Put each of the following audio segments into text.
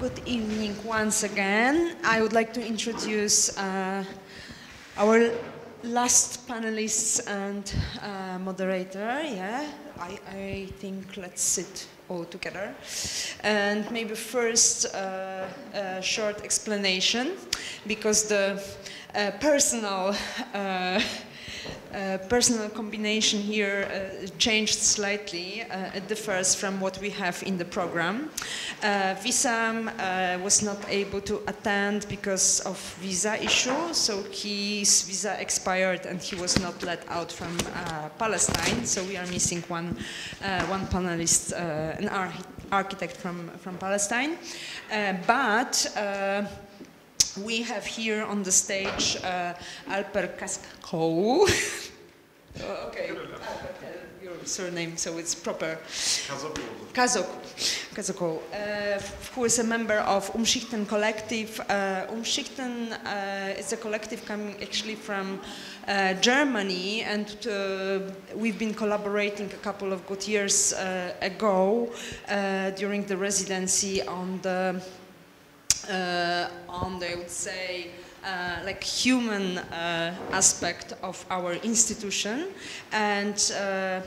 Good evening once again. I would like to introduce uh, our last panelists and uh, moderator. Yeah, I, I think let's sit all together. And maybe first uh, a short explanation because the uh, personal uh, personal combination here uh, changed slightly. Uh, it differs from what we have in the program. Uh, Wissam uh, was not able to attend because of visa issue, so his visa expired and he was not let out from Palestine. So we are missing one, one panelist, an ar- architect from, from Palestine. But we have here on the stage uh, Alper Kaskau. oh, okay, your surname, so it's proper. Kazok. Kazoko, uh, who is a member of Umschichten Collective. Uh, Umschichten uh, is a collective coming actually from uh, Germany, and uh, we've been collaborating a couple of good years uh, ago uh, during the residency on the uh, on the, I would say, uh, like human uh, aspect of our institution, and uh,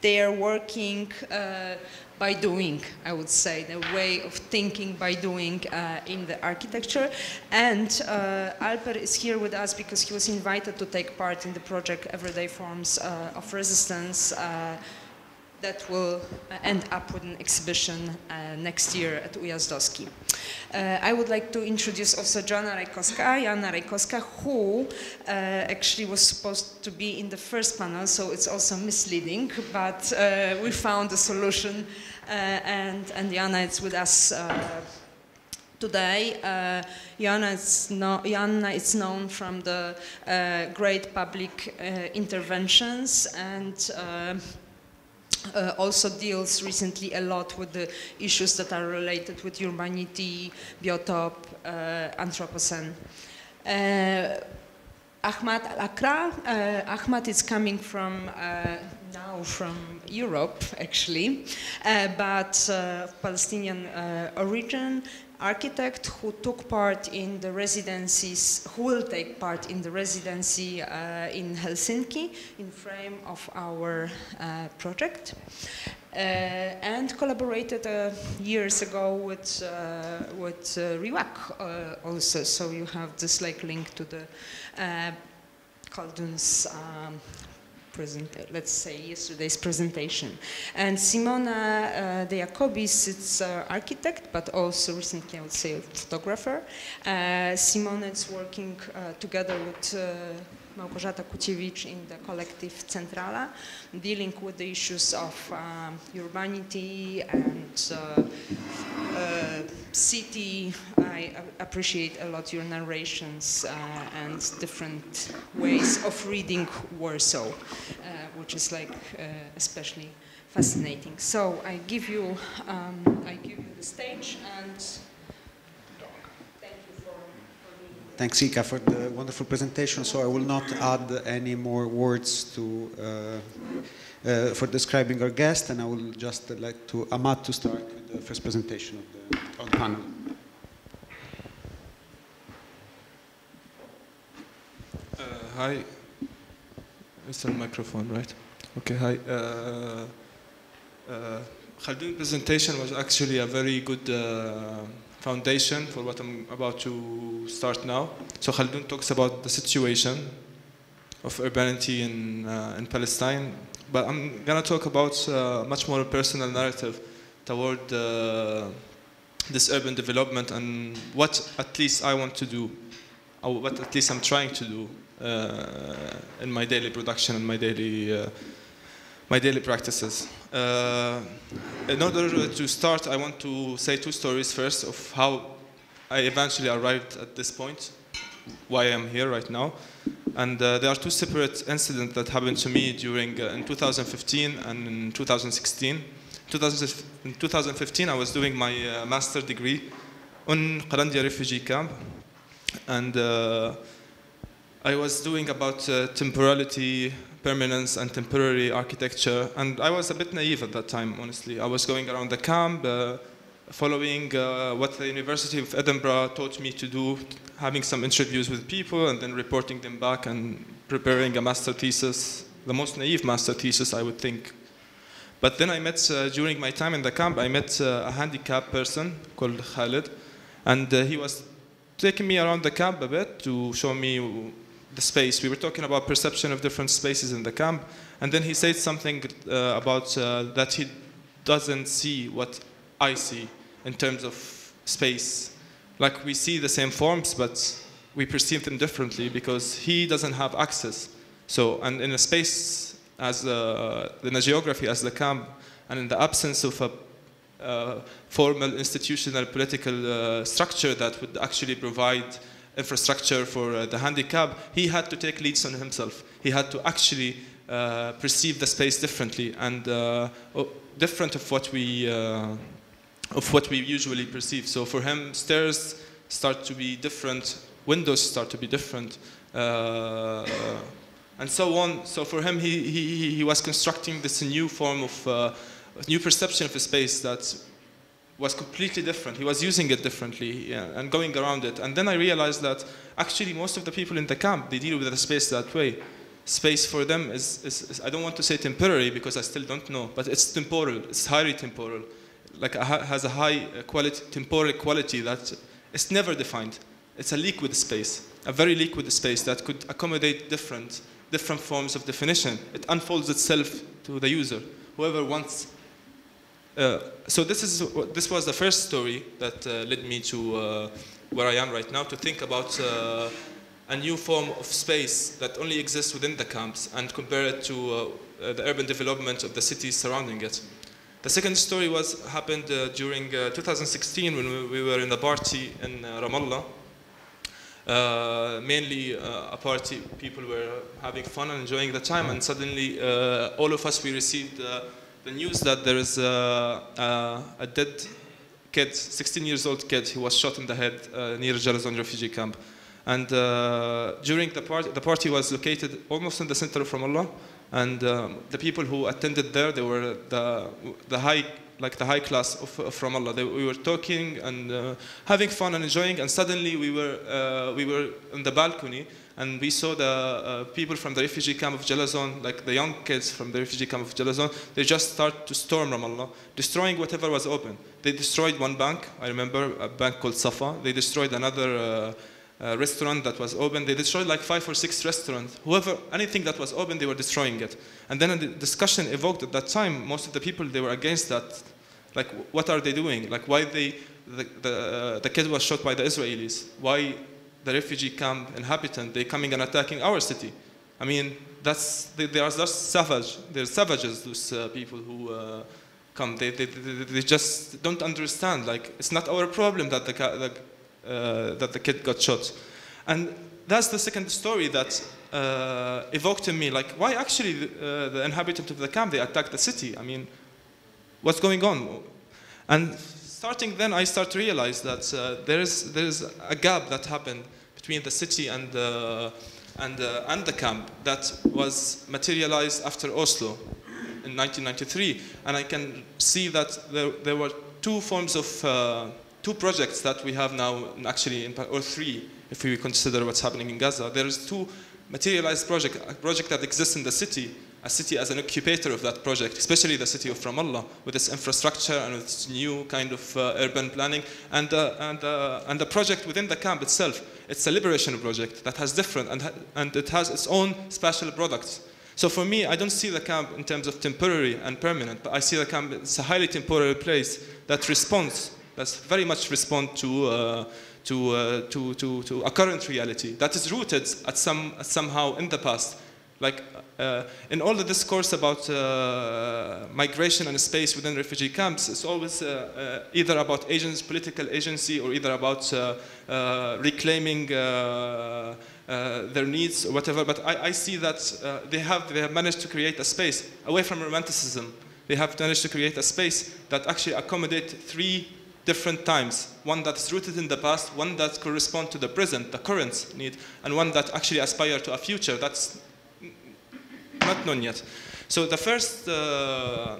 they are working uh, by doing, I would say, the way of thinking by doing uh, in the architecture. And uh, Alper is here with us because he was invited to take part in the project Everyday Forms uh, of Resistance uh, that will end up with an exhibition uh, next year at Ujazdowski. Uh, I would like to introduce also Joanna Rajkowska, Joanna Rajkowska, who uh, actually was supposed to be in the first panel, so it's also misleading, but we found a solution, and, and Joanna is with us today. Uh, Joanna, is no, Joanna is known from the uh, great public uh, interventions and uh, also deals recently a lot with the issues that are related with urbanity, biotope, uh, Anthropocene. Uh, Ahmad Alaqra. Uh, Ahmad is coming from uh, now from Europe, actually, uh, but Palestinian origin, architect who took part in the residencies, who will take part in the residency uh, in Helsinki in frame of our uh, project. Uh, and collaborated uh, years ago with uh, with uh, Riwaq uh, also. So you have this like link to the Khaldun's um, present, let's say yesterday's presentation. And Simona uh, De Iacobis, it's uh, architect, but also recently I would say a photographer. Uh, Simona is working uh, together with uh, Małgorzata Kuciewicz in the collective Centrala, dealing with the issues of um, urbanity and uh, uh, city. I appreciate a lot your narrations uh, and different ways of reading Warsaw, uh, which is like uh, especially fascinating. So I give you, um, I give you the stage and thank you for, for being here. Thanks, Ika, for the wonderful presentation. So I will not add any more words to uh, uh, for describing our guest, and I will just like to Ahmad to start with the first presentation of the, the panel. Uh, hi. It's on microphone, right? Okay, hi. Uh, uh, Khaldun's presentation was actually a very good uh, foundation for what I'm about to start now. So Khaldun talks about the situation of urbanity in, uh, in Palestine, but I'm gonna talk about uh, much more personal narrative toward uh, this urban development and what at least I want to do, or what at least I'm trying to do uh, in my daily production and my daily uh, my daily practices. Uh, in order to start, I want to say two stories first of how I eventually arrived at this point, why I'm here right now. And uh, there are two separate incidents that happened to me during uh, in 2015 and in 2016. 2000, in 2015, I was doing my uh, master degree on Qalandia refugee camp, and uh, I was doing about uh, temporality, permanence, and temporary architecture. And I was a bit naive at that time, honestly. I was going around the camp, uh, following uh, what the University of Edinburgh taught me to do, having some interviews with people and then reporting them back and preparing a master thesis, the most naive master thesis, I would think. But then I met, uh, during my time in the camp, I met uh, a handicapped person called Khalid, and uh, he was taking me around the camp a bit to show me the space. We were talking about perception of different spaces in the camp, and then he said something uh, about uh, that he doesn't see what I see in terms of space. Like we see the same forms, but we perceive them differently because he doesn't have access. So, and in a space as a, in a geography as the camp, and in the absence of a uh, formal institutional political uh, structure that would actually provide infrastructure for uh, the handicap, he had to take leads on himself. He had to actually uh, perceive the space differently and uh, different of what we of what we usually perceive. So for him, stairs start to be different, windows start to be different, uh, and so on. So for him, he, he, he was constructing this new form of, uh, new perception of a space that was completely different. He was using it differently yeah, and going around it. And then I realized that actually most of the people in the camp, they deal with the space that way. Space for them is, is, is I don't want to say temporary because I still don't know, but it's temporal, it's highly temporal like has a high uh, quality, temporal quality that is never defined. It's a liquid space, a very liquid space that could accommodate different, different forms of definition. It unfolds itself to the user, whoever wants. Uh, so this is this was the first story that uh, led me to uh, where I am right now to think about a new form of space that only exists within the camps and compare it to the urban development of the cities surrounding it. The second story was happened uh, during uh, 2016 when we, we, were in a party in uh, Ramallah. Mainly a party, people were having fun and enjoying the time, and suddenly all of us we received the news that there is a a dead kid, 16 years old kid, who was shot in the head near Jalazon refugee camp. And during the party, the party was located almost in the center of Ramallah and um, the people who attended there, they were the, the high, like the high class of, of Ramallah. They, we were talking and uh, having fun and enjoying, and suddenly we were, uh, we were on the balcony, and we saw the uh, people from the refugee camp of Jalazon, like the young kids from the refugee camp of Jalazon, they just start to storm Ramallah, destroying whatever was open. They destroyed one bank, I remember, a bank called Safa. They destroyed another uh, uh, restaurant that was open. They destroyed like five or six restaurants. Whoever, anything that was open, they were destroying it. And then the discussion evoked at that time, most of the people, they were against that. Like, what are they doing? Like, why they, the, the, uh, the kid was shot by the Israelis. Why the refugee camp inhabitant, they coming and attacking our city? I mean, that's, they, they are just savage. They're savages, those uh, people who uh, come. They, they, they, they, just don't understand. Like, it's not our problem that the, the uh, that the kid got shot. And that's the second story that uh, evoked in me, like, why actually the, uh, the inhabitant of the camp, they attacked the city? I mean, what's going on? And starting then, I start to realize that uh, there's, there's a gap that happened between the city and, uh, and, uh, and the camp that was materialized after Oslo in 1993. And I can see that there, there were two forms of two projects that we have now, actually, in, or three, if we consider what's happening in Gaza. There is two materialized project, a project that exists in the city, a city as an occupator of that project, especially the city of Ramallah, with its infrastructure and its new kind of uh, urban planning, and, uh, and, uh, and the project within the camp itself. It's a liberation project that has different, and, and it has its own special products. So for me, I don't see the camp in terms of temporary and permanent, but I see the camp as a highly temporary place that responds that's very much respond to, uh, to, uh, to, to, to, a current reality that is rooted at some, somehow in the past. Like uh, in all the discourse about uh, migration and space within refugee camps, it's always uh, uh, either about agents, political agency, or either about reclaiming their needs or whatever. But I, I see that they, have, they have managed to create a space away from romanticism. They have managed to create a space that actually accommodate three different times. One that's rooted in the past, one that corresponds to the present, the current need, and one that actually aspire to a future that's not known yet. So the first, uh,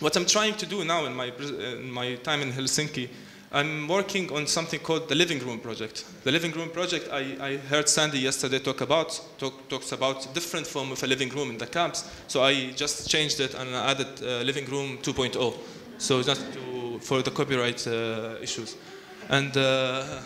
what I'm trying to do now in my, in my time in Helsinki, I'm working on something called the Living Room Project. The Living Room Project, I, I heard Sandy yesterday talk about, talk, talks about different form of a living room in the camps. So I just changed it and added uh, Living Room 2.0. So just to, for the copyright uh, issues. And, uh,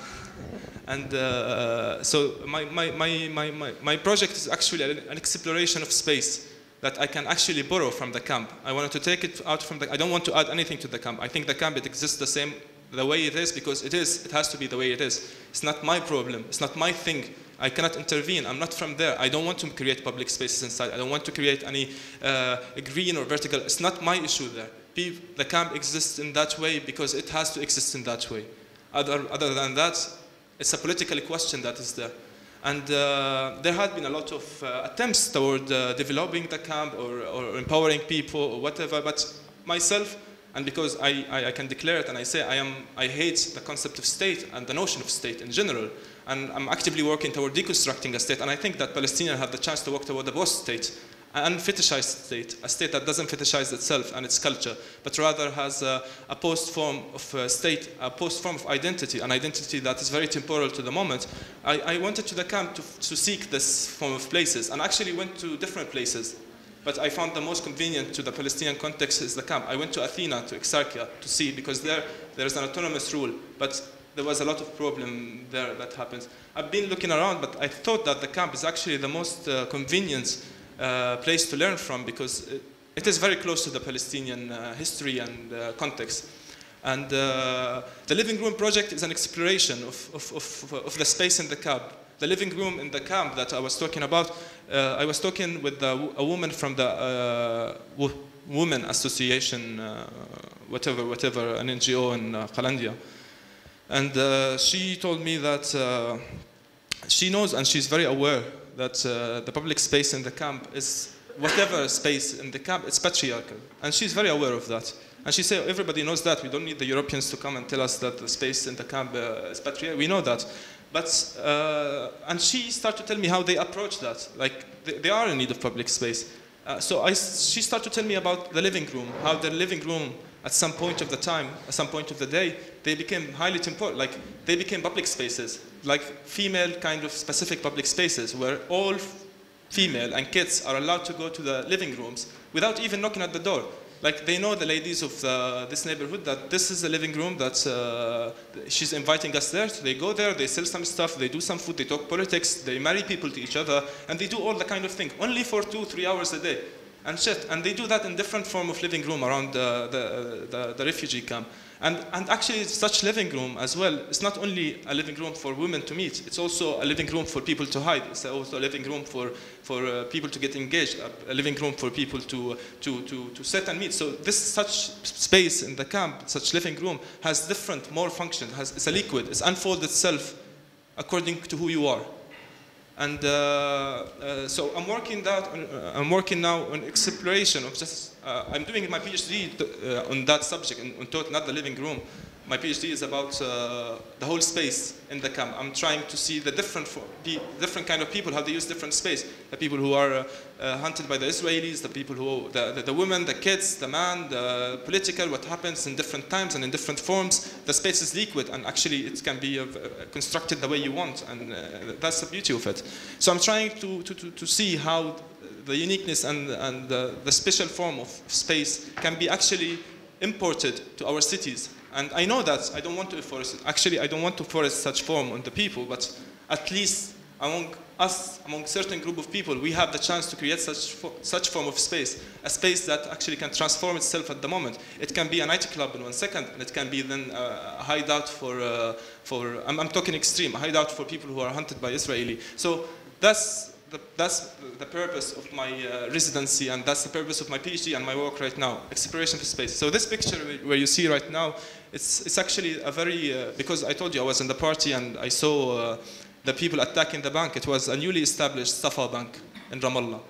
and uh, so my, my, my, my, my, project is actually an exploration of space that I can actually borrow from the camp. I wanted to take it out from the, I don't want to add anything to the camp. I think the camp, it exists the same, the way it is because it is, it has to be the way it is. It's not my problem, it's not my thing. I cannot intervene, I'm not from there. I don't want to create public spaces inside. I don't want to create any uh, green or vertical, it's not my issue there. The camp exists in that way because it has to exist in that way. Other, other than that, it's a political question that is there. And uh, there had been a lot of uh, attempts toward uh, developing the camp or, or, empowering people or whatever, but myself, and because I, I, I, can declare it and I say I, am, I hate the concept of state and the notion of state in general, and I'm actively working toward deconstructing a state, and I think that Palestinians have the chance to work toward a post-state an unfetishized state, a state that doesn't fetishize itself and its culture, but rather has a, a post form of uh, state, a post form of identity, an identity that is very temporal to the moment. I, I wanted to the camp to, to seek this form of places, and actually went to different places. But I found the most convenient to the Palestinian context is the camp. I went to Athena, to Exarchia, to see, because there, there is an autonomous rule, but there was a lot of problem there that happens. I've been looking around, but I thought that the camp is actually the most uh, convenient place to learn from because it, it is very close to the Palestinian uh, history and uh, context. And the Living Room project is an exploration of, of, of, of, the space in the camp. The living room in the camp that I was talking about, I was talking with a, woman from the Women Association, whatever, whatever, an NGO in uh, Qalandia. And uh, she told me that uh, she knows and she's very aware that uh, the public space in the camp is whatever space in the camp, it's patriarchal. And she's very aware of that. And she said, everybody knows that. We don't need the Europeans to come and tell us that the space in the camp uh, is patriarchal. We know that. But, uh, and she started to tell me how they approach that. Like, they, they are in need of public space. Uh, so I, she started to tell me about the living room, how the living room at some point of the time, at some point of the day, they became highly temporal, like they became public spaces, like female kind of specific public spaces where all female and kids are allowed to go to the living rooms without even knocking at the door. Like they know the ladies of the, this neighborhood that this is a living room that uh, she's inviting us there. So they go there, they sell some stuff, they do some food, they talk politics, they marry people to each other, and they do all the kind of thing only for two, three hours a day and shit. And they do that in different form of living room around the, the, the, the, refugee camp. And, and actually, such living room as well, it's not only a living room for women to meet, it's also a living room for people to hide. It's also a living room for, for uh, people to get engaged, a, a, living room for people to, to, to, to sit and meet. So this such space in the camp, such living room, has different, more function. Has, it's a liquid. It's unfold itself according to who you are. And uh, uh, so I'm working that. Uh, I'm working now on exploration of just. Uh, I'm doing my PhD uh, on that subject, on not the living room, my PhD is about uh, the whole space in the camp. I'm trying to see the different, different kind of people, how they use different space. The people who are uh, uh, hunted by the Israelis, the people who, the, the, the, women, the kids, the man, the political, what happens in different times and in different forms. The space is liquid and actually it can be uh, constructed the way you want and uh, that's the beauty of it. So I'm trying to, to, to, to see how the uniqueness and, and the, the special form of space can be actually imported to our cities and I know that I don't want to. Actually, I don't want to force such form on the people, but at least among us, among certain group of people, we have the chance to create such, such form of space, a space that actually can transform itself at the moment. It can be a nightclub in one second, and it can be then a hideout for, uh, for I'm, I'm talking extreme, a hideout for people who are hunted by Israeli. So that's the, that's the purpose of my uh, residency and that's the purpose of my PhD and my work right now, exploration of space. So this picture where you see right now, it's, it's actually a very, uh, because I told you I was in the party and I saw uh, the people attacking the bank. It was a newly established Safa Bank in Ramallah.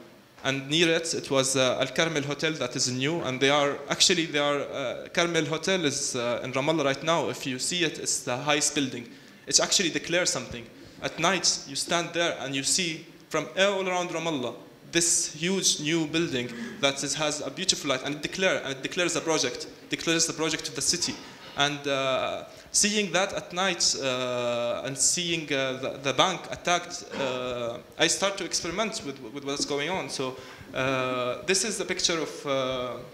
And near it, it was uh, Al Carmel Hotel that is new, and they are actually they are uh, Carmel Hotel is uh, in Ramallah right now. If you see it, it's the highest building. It's actually declares something. At night, you stand there and you see from all around Ramallah, this huge new building that is, has a beautiful light and it declare and it declares a project, declares the project of the city, and uh, seeing that at night uh, and seeing uh, the, the bank attacked, uh, I start to experiment with, with what's going on. So uh, this is the picture of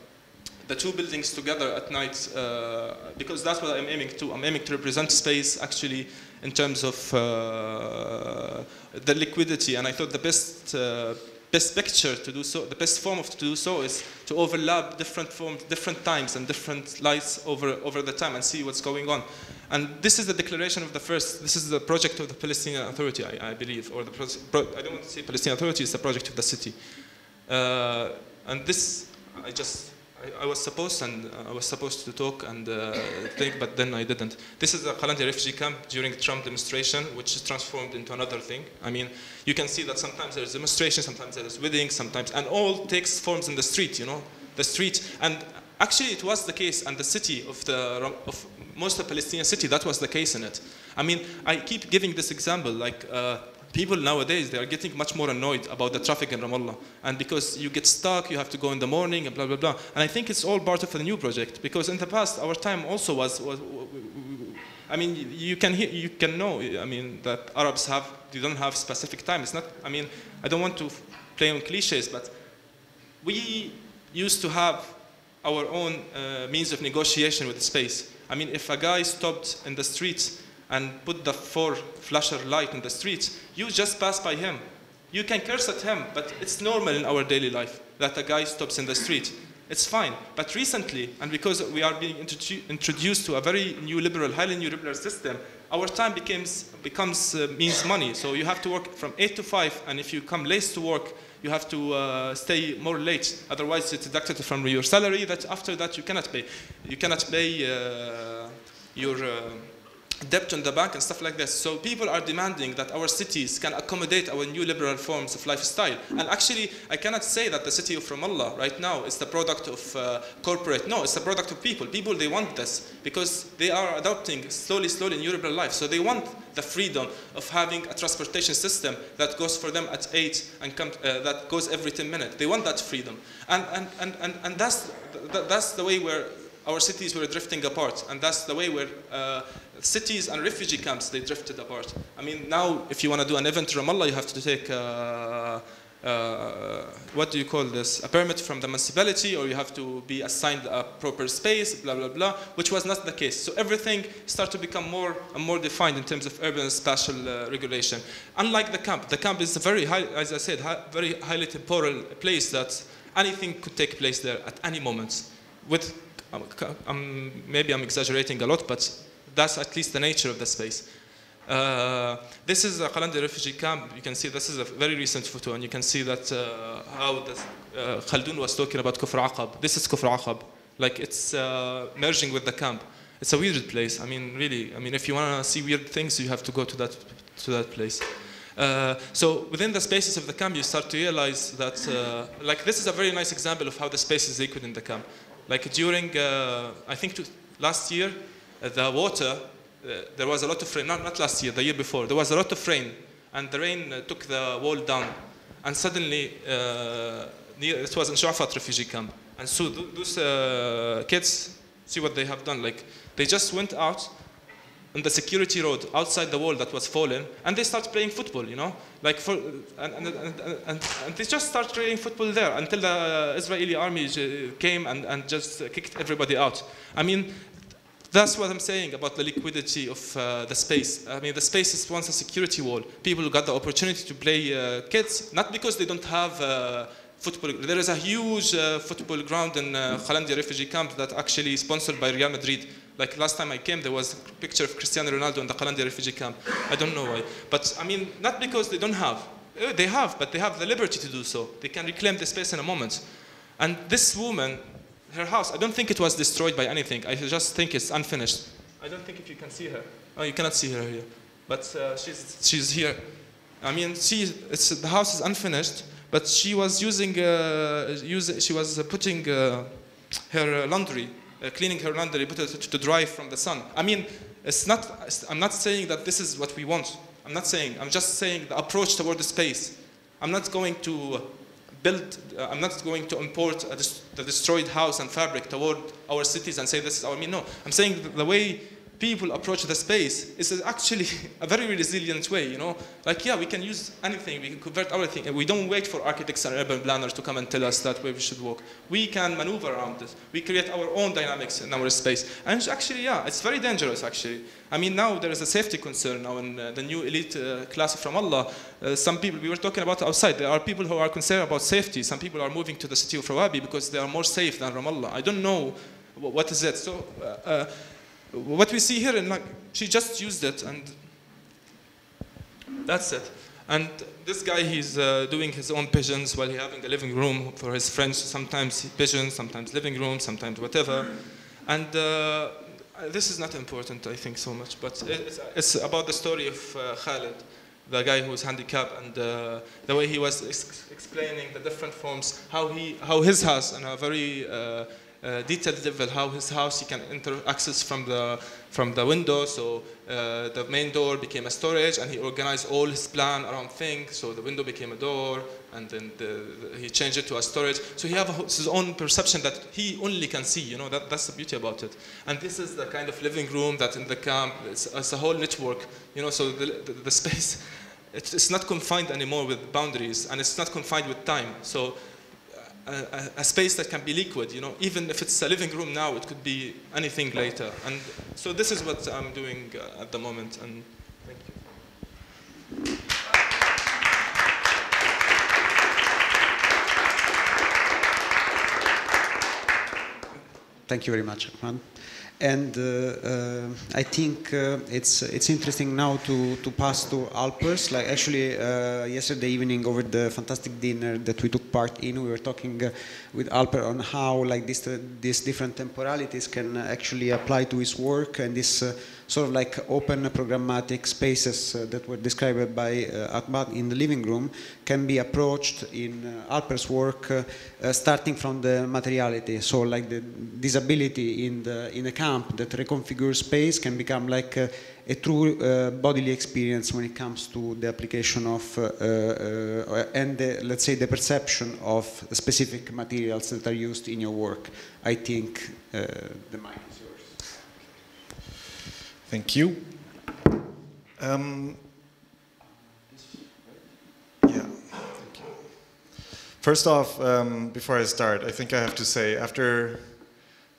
the two buildings together at night uh, because that's what I'm aiming to. I'm aiming to represent space actually in terms of uh, the liquidity, and I thought the best. Uh, best picture to do so, the best form of to do so is to overlap different forms, different times and different lights over, over the time and see what's going on. And this is the declaration of the first, this is the project of the Palestinian Authority, I, I believe, or the, pro, I don't want to say Palestinian Authority, it's the project of the city. Uh, and this, I just, I, was supposed and uh, I was supposed to talk and uh, think, but then I didn't. This is the Qalandia refugee camp during Trump demonstration, which is transformed into another thing. I mean, you can see that sometimes there's demonstration, sometimes there's wedding, sometimes, and all takes forms in the street, you know, the street. And actually, it was the case, and the city of the of most of Palestinian city, that was the case in it. I mean, I keep giving this example, like. Uh, people nowadays they are getting much more annoyed about the traffic in Ramallah. And because you get stuck you have to go in the morning and blah blah blah. And I think it's all part of the new project. Because in the past our time also was, was I mean you can hear, you can know I mean that Arabs have they don't have specific time. It's not I mean I don't want to play on cliches but we used to have our own uh, means of negotiation with space. I mean if a guy stopped in the streets and put the four flasher light in the streets, you just pass by him. You can curse at him, but it's normal in our daily life that a guy stops in the street. It's fine. But recently, and because we are being introduced to a very new liberal, highly new liberal system, our time becomes, becomes uh, means money. So you have to work from 8 to 5, and if you come late to work, you have to uh, stay more late. Otherwise, it's deducted from your salary that after that you cannot pay. You cannot pay uh, your debt on the bank and stuff like this. So people are demanding that our cities can accommodate our new liberal forms of lifestyle. And actually, I cannot say that the city of Ramallah right now is the product of uh, corporate. No, it's the product of people. People, they want this because they are adopting slowly, slowly new liberal life. So they want the freedom of having a transportation system that goes for them at 8 and come, uh, that goes every 10 minutes. They want that freedom. And, and, and, and, and that's, that's the way where our cities were drifting apart. And that's the way where uh, cities and refugee camps, they drifted apart. I mean, now if you want to do an event in Ramallah, you have to take, uh, uh, what do you call this, a permit from the municipality, or you have to be assigned a proper space, blah, blah, blah, which was not the case. So everything started to become more and more defined in terms of urban spatial uh, regulation. Unlike the camp, the camp is a very, high, as I said, very highly temporal place that anything could take place there at any moment. With, um, maybe I'm exaggerating a lot, but that's at least the nature of the space. Uh, this is a Qalandia refugee camp. You can see this is a very recent photo, and you can see that uh, how the, uh, Khaldun was talking about Kufr Aqab. This is Kufr Aqab. Like it's uh, merging with the camp. It's a weird place. I mean, really. I mean, if you want to see weird things, you have to go to that to that place. Uh, so within the spaces of the camp, you start to realize that, uh, like, this is a very nice example of how the space is liquid in the camp. Like during, I think, last year, the water, uh, there was a lot of rain, not, not last year, the year before, there was a lot of rain, and the rain uh, took the wall down. And suddenly, uh, near, it was in Shu'afat refugee camp. And so th those kids, see what they have done. Like, they just went out on the security road outside the wall that was fallen, and they start playing football, you know, like for, and, and, and, and, and they just start playing football there until the Israeli army came and, and just kicked everybody out. I mean, that's what I'm saying about the liquidity of uh, the space. I mean, the space is once a security wall. People got the opportunity to play uh, kids, not because they don't have uh, football. There is a huge uh, football ground in uh, Qalandia refugee camp that actually is sponsored by Real Madrid. Like last time I came, there was a picture of Cristiano Ronaldo in the Qalandia refugee camp. I don't know why. But I mean, not because they don't have. Uh, they have, but they have the liberty to do so. They can reclaim the space in a moment. And this woman, her house, I don't think it was destroyed by anything. I just think it's unfinished. I don't think if you can see her. Oh, you cannot see her here. But uh, she's, she's here. I mean, she, it's, the house is unfinished, but she was using, uh, use, she was putting uh, her laundry, uh, cleaning her laundry, put it to dry from the sun. I mean, it's not, I'm not saying that this is what we want. I'm not saying, I'm just saying the approach toward the space. I'm not going to build, uh, I'm not going to import a the destroyed house and fabric toward our cities and say this is our mean. No, I'm saying the way people approach the space is actually a very resilient way, you know? Like, yeah, we can use anything, we can convert everything, we don't wait for architects and urban planners to come and tell us that way we should walk. We can maneuver around this. We create our own dynamics in our space. And actually, yeah, it's very dangerous, actually. I mean, now there is a safety concern now in uh, the new elite uh, class Ramallah. Uh, some people, we were talking about outside, there are people who are concerned about safety. Some people are moving to the city of Rawabi because they are more safe than Ramallah. I don't know what is it. So, uh, uh, what we see here, and like, she just used it, and that's it. And this guy, he's uh, doing his own pigeons while he's having a living room for his friends. Sometimes pigeons, sometimes living room, sometimes whatever. And uh, this is not important, I think, so much. But it's, it's about the story of uh, Khalid, the guy who's handicapped, and uh, the way he was ex- explaining the different forms, how he, how his house, and a very uh, detailed level, how his house he can enter access from the from the window. So uh, the main door became a storage, and he organized all his plan around things. So the window became a door, and then the, the- he changed it to a storage. So he have a, his own perception that he only can see. You know that that's the beauty about it. And this is the kind of living room that in the camp it's, it's a whole network. You know, so the, the, the space. It's not confined anymore with boundaries, and it's not confined with time. So a, a, space that can be liquid, you know, even if it's a living room now, it could be anything later. And so this is what I'm doing uh, at the moment. And thank you. Thank you very much, Ahmad. And uh, uh, I think uh, it's it's interesting now to, to pass to Alpers. Like actually, yesterday evening over the fantastic dinner that we took part in, we were talking with Alper on how like this uh, these different temporalities can actually apply to his work and this uh, sort of like open programmatic spaces uh, that were described by uh, Ahmad in the living room can be approached in uh, Alper's work uh, uh, starting from the materiality. So like the disability in the in a camp that reconfigures space can become like a, true uh, bodily experience when it comes to the application of uh, uh, and the, let's say the perception of specific materials that are used in your work. I think uh, the mic is yours. Thank you. Um, yeah, thank you. First off, um, before I start, I think I have to say, after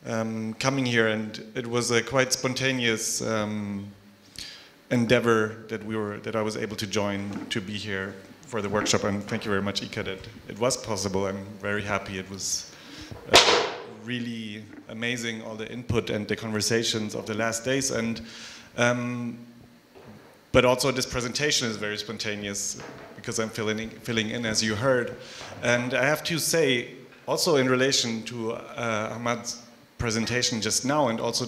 um, coming here, and it was a quite spontaneous um, endeavor that we were that I was able to join to be here for the workshop, and thank you very much, Ika, that it was possible. I'm very happy. It was. Uh, really amazing all the input and the conversations of the last days and um, but also this presentation is very spontaneous because I'm filling, filling in as you heard and I have to say also in relation to uh, Ahmad's presentation just now and also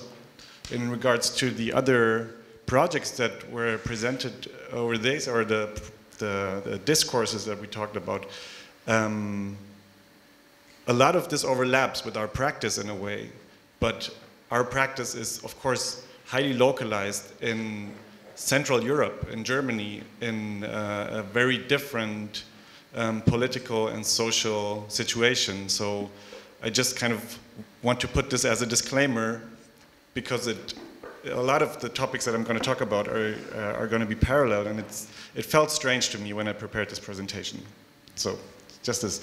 in regards to the other projects that were presented over days or the, the, the discourses that we talked about um, a lot of this overlaps with our practice in a way, but our practice is, of course, highly localized in Central Europe, in Germany, in uh, a very different um, political and social situation. So I just kind of want to put this as a disclaimer because it, a lot of the topics that I'm going to talk about are, uh, are going to be parallel, and it's, it felt strange to me when I prepared this presentation. So just this.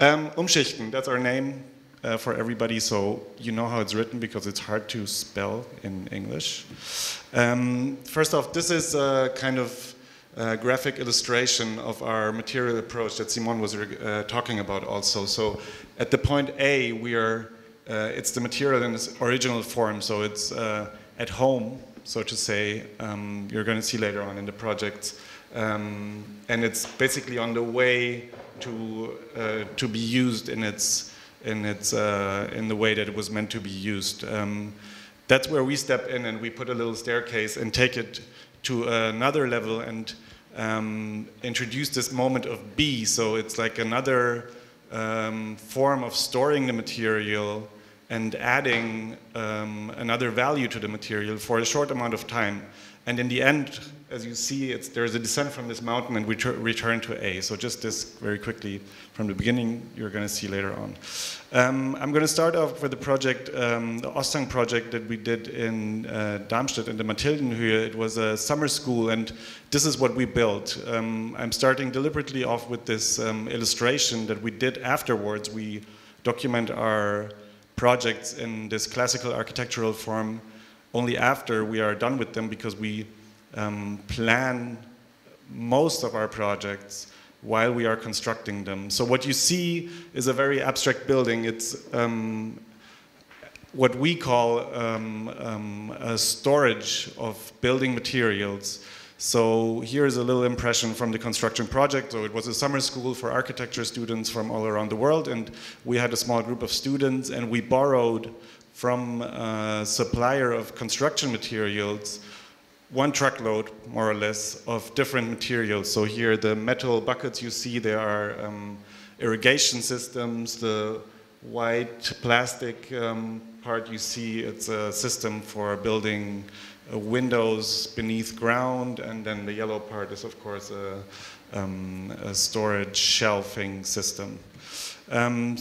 Um, Umschichten, that's our name uh, for everybody, so you know how it's written because it's hard to spell in English. Um, first off, this is a kind of uh, graphic illustration of our material approach that Simon was uh, talking about also. So at the point A, we are, uh, it's the material in its original form, so it's uh, at home, so to say. Um, you're going to see later on in the project. Um, and it's basically on the way to uh, to be used in its in its uh, in the way that it was meant to be used. Um, that's where we step in and we put a little staircase and take it to another level and um, introduce this moment of B. So it's like another um, form of storing the material and adding um, another value to the material for a short amount of time. and in the end, as you see, there's a descent from this mountain and we return to A. So just this very quickly from the beginning, you're going to see later on. Um, I'm going to start off with the project, um, the Osthang project that we did in uh, Darmstadt in the Mathildenhöhe. It was a summer school and this is what we built. Um, I'm starting deliberately off with this um, illustration that we did afterwards. We document our projects in this classical architectural form only after we are done with them because we um, plan most of our projects while we are constructing them. So what you see is a very abstract building. It's um, what we call um, um a storage of building materials. So here's a little impression from the construction project. So it was a summer school for architecture students from all around the world, and we had a small group of students, and we borrowed from a supplier of construction materials one truckload, more or less, of different materials. So here, the metal buckets you see, there are um, irrigation systems. The white plastic um, part you see, it's a system for building windows beneath ground. And then the yellow part is, of course, a, um, a storage shelving system. Um,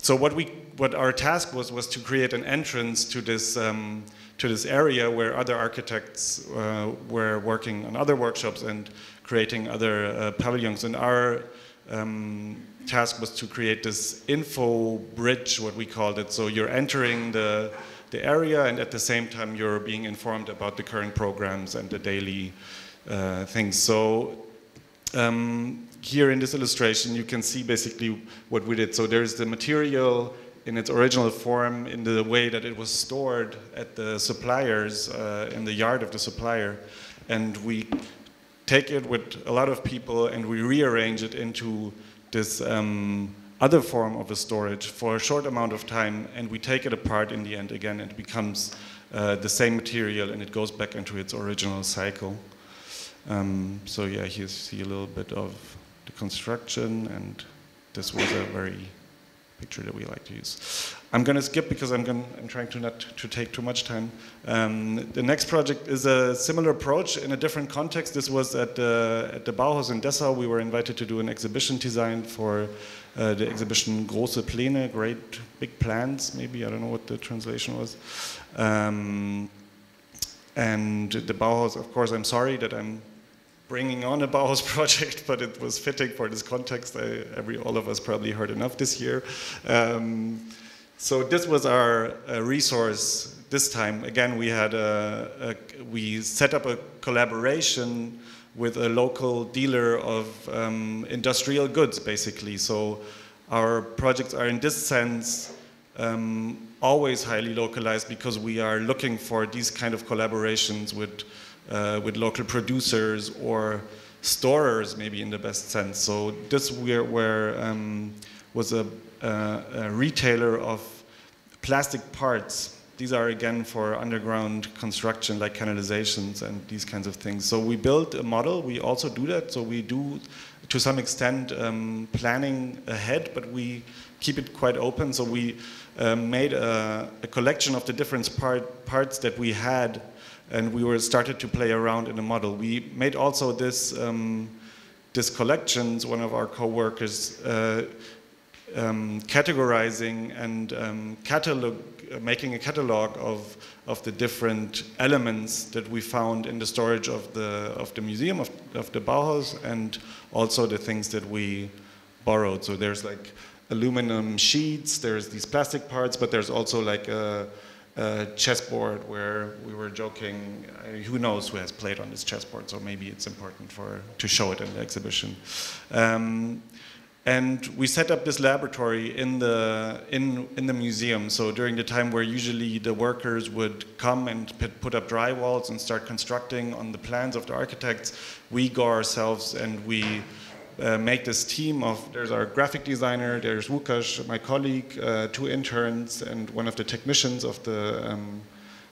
so what we, what our task was, was to create an entrance to this um, to this area where other architects uh, were working on other workshops and creating other uh, pavilions. And our um, task was to create this info bridge, what we called it. So you're entering the, the area and at the same time you're being informed about the current programs and the daily uh, things. So um, here in this illustration you can see basically what we did. So there's the material in its original form in the way that it was stored at the suppliers uh, in the yard of the supplier and we take it with a lot of people and we rearrange it into this um, other form of a storage for a short amount of time and we take it apart in the end again and it becomes uh, the same material and it goes back into its original cycle. Um, so yeah, here you see a little bit of the construction and this was a very picture that we like to use. I'm going to skip because I'm, going, I'm trying to not to take too much time. Um, the next project is a similar approach in a different context. This was at the, at the Bauhaus in Dessau. We were invited to do an exhibition design for uh, the exhibition Große Pläne, Great Big Plans, maybe. I don't know what the translation was. Um, and the Bauhaus, of course, I'm sorry that I'm bringing on a Bauhaus project, but it was fitting for this context. I, every, all of us probably heard enough this year. Um, so this was our uh, resource this time. Again, we had a, a, we set up a collaboration with a local dealer of um, industrial goods, basically. So our projects are in this sense um, always highly localized because we are looking for these kind of collaborations with uh, with local producers or storers, maybe in the best sense. So this where, where um, was a, uh, a, retailer of plastic parts. These are again for underground construction like canalizations and these kinds of things. So we build a model. We also do that. So we do to some extent um, planning ahead, but we keep it quite open. So we uh, made a, a, collection of the different part, parts that we had and we were started to play around in a model. We made also this um, this collections. One of our co-workers uh, um, categorizing and um, catalog, making a catalog of of the different elements that we found in the storage of the of the museum of of the Bauhaus, and also the things that we borrowed. So there's like aluminum sheets. There's these plastic parts, but there's also like a uh, chessboard where we were joking, uh, who knows who has played on this chessboard, so maybe it's important for to show it in the exhibition. Um, and we set up this laboratory in the in in the museum. So during the time where usually the workers would come and put up drywalls and start constructing on the plans of the architects, we go ourselves and we uh, make this team of, there's our graphic designer, there's Łukasz, my colleague, uh, two interns, and one of the technicians of the, um,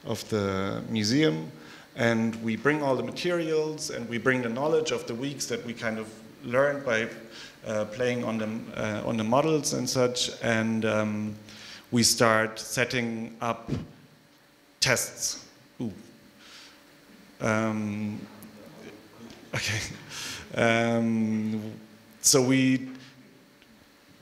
of the museum. And we bring all the materials and we bring the knowledge of the weeks that we kind of learned by playing on the, uh, on the models and such. And um, we start setting up tests. Um, okay. Um, so we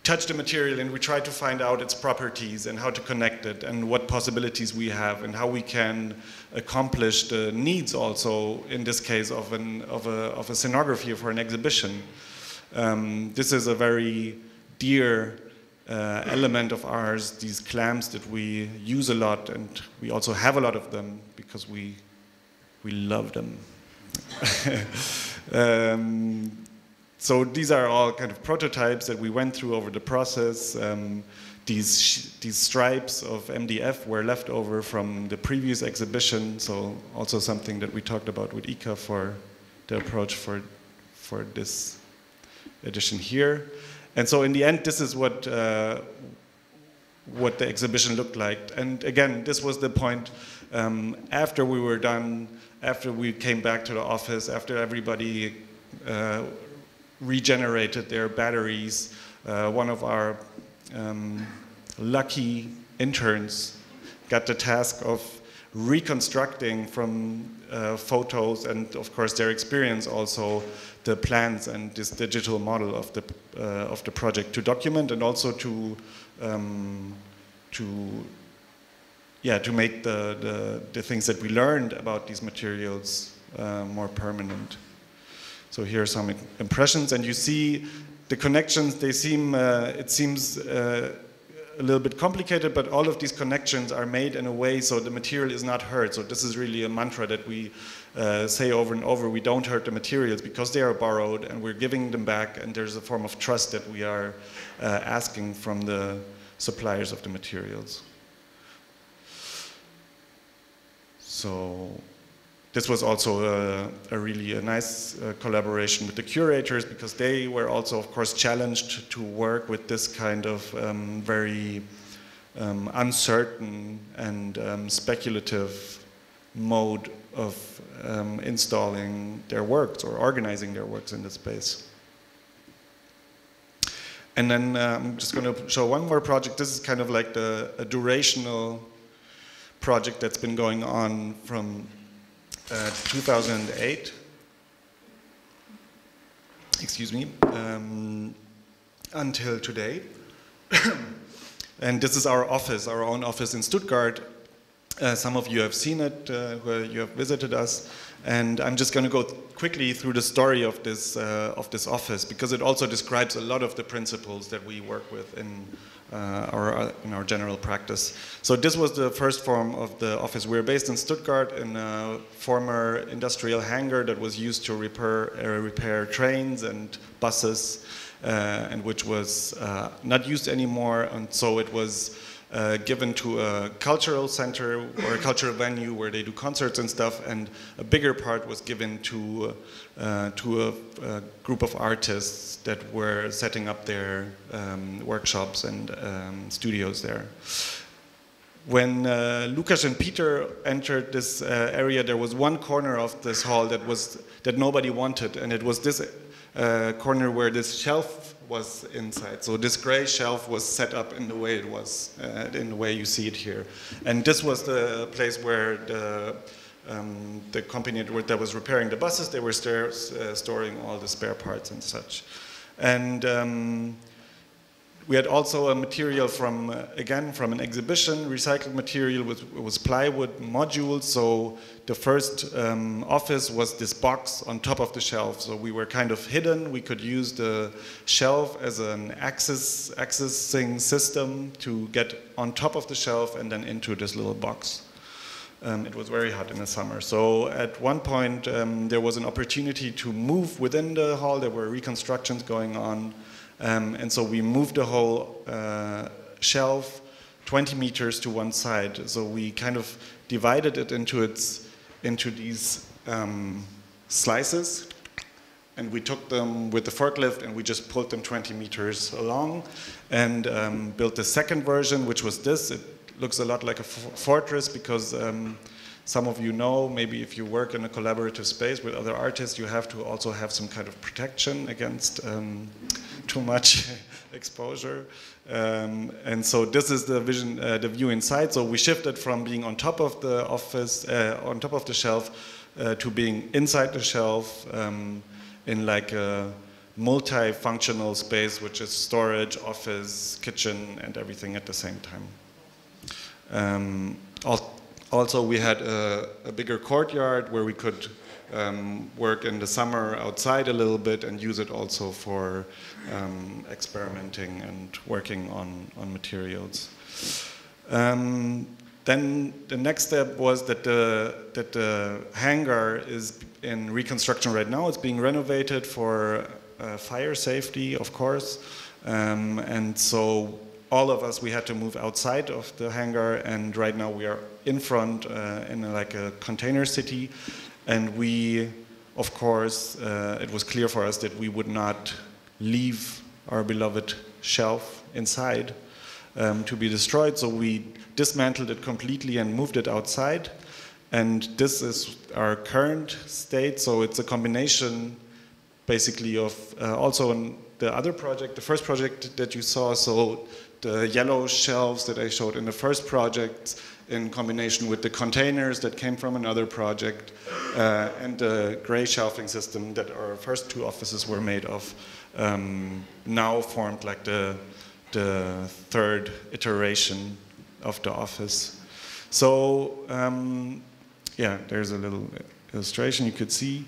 touch the material and we try to find out its properties and how to connect it and what possibilities we have and how we can accomplish the needs also in this case of, an, of, a, of a scenography for an exhibition. Um, this is a very dear uh, element of ours, these clamps that we use a lot and we also have a lot of them because we, we love them. um, so these are all kind of prototypes that we went through over the process. Um, these, these stripes of MDF were left over from the previous exhibition, so also something that we talked about with ICA for the approach for, for this edition here. And so in the end, this is what, uh, what the exhibition looked like. And again, this was the point um, after we were done, after we came back to the office, after everybody uh, regenerated their batteries. Uh, one of our um, lucky interns got the task of reconstructing from uh, photos and of course their experience also the plans and this digital model of the uh, of the project to document and also to um, to yeah to make the, the, the things that we learned about these materials uh, more permanent. So here are some impressions, and you see the connections. They seem uh, it seems uh, a little bit complicated, but all of these connections are made in a way so the material is not hurt. So this is really a mantra that we uh, say over and over. We don't hurt the materials because they are borrowed, and we're giving them back. And there's a form of trust that we are uh, asking from the suppliers of the materials. So this was also a, a really a nice uh, collaboration with the curators because they were also, of course, challenged to work with this kind of um, very um, uncertain and um, speculative mode of um, installing their works or organizing their works in the space. And then uh, I'm just going to show one more project. This is kind of like the, a durational project that's been going on from 2008, excuse me, um, until today. and this is our office, our own office in Stuttgart. Uh, some of you have seen it, uh, where you have visited us, and I'm just going to go quickly through the story of this uh, of this office because it also describes a lot of the principles that we work with in uh, our, in our general practice. So this was the first form of the office. We're based in Stuttgart in a former industrial hangar that was used to repair, uh, repair trains and buses uh, and which was uh, not used anymore. And so it was uh, given to a cultural center or a cultural venue where they do concerts and stuff, and a bigger part was given to uh, to a, a, group of artists that were setting up their um, workshops and um, studios there. When uh, Lukas and Peter entered this uh, area, there was one corner of this hall that was that nobody wanted, and it was this uh, corner where this shelf was inside. So this gray shelf was set up in the way it was, uh, in the way you see it here. And this was the place where the, um, the company that was repairing the buses, they were uh, storing all the spare parts and such. And um, we had also a material from, uh, again, from an exhibition, recycled material with, was plywood modules. So the first um, office was this box on top of the shelf. So we were kind of hidden. We could use the shelf as an access, accessing system to get on top of the shelf and then into this little box. Um, it was very hot in the summer. So at one point, um, there was an opportunity to move within the hall. There were reconstructions going on. Um, and so we moved the whole uh, shelf 20 meters to one side. So we kind of divided it into its into these um, slices, and we took them with the forklift and we just pulled them 20 meters along, and um, built the second version, which was this. It looks a lot like a fortress because um, some of you know, maybe if you work in a collaborative space with other artists, you have to also have some kind of protection against um, too much exposure. Um, and so this is the vision, uh, the view inside. So we shifted from being on top of the office, uh, on top of the shelf, uh, to being inside the shelf um, in like a multi-functional space, which is storage, office, kitchen, and everything at the same time. Um, also, we had a, a, bigger courtyard where we could um, work in the summer outside a little bit and use it also for um, experimenting and working on, on materials. Um, then the next step was that the, that the hangar is in reconstruction right now. It's being renovated for uh, fire safety, of course. Um, and so all of us, we had to move outside of the hangar. And right now we are in front uh, in a, like a container city. And we, of course, uh, it was clear for us that we would not leave our beloved shelf inside um, to be destroyed. So we dismantled it completely and moved it outside. And this is our current state. So it's a combination basically of uh, also in the other project, the first project that you saw. So the yellow shelves that I showed in the first project in combination with the containers that came from another project uh, and the gray shelving system that our first two offices were made of um, now formed like the, the third iteration of the office. So um, yeah, there's a little illustration you could see.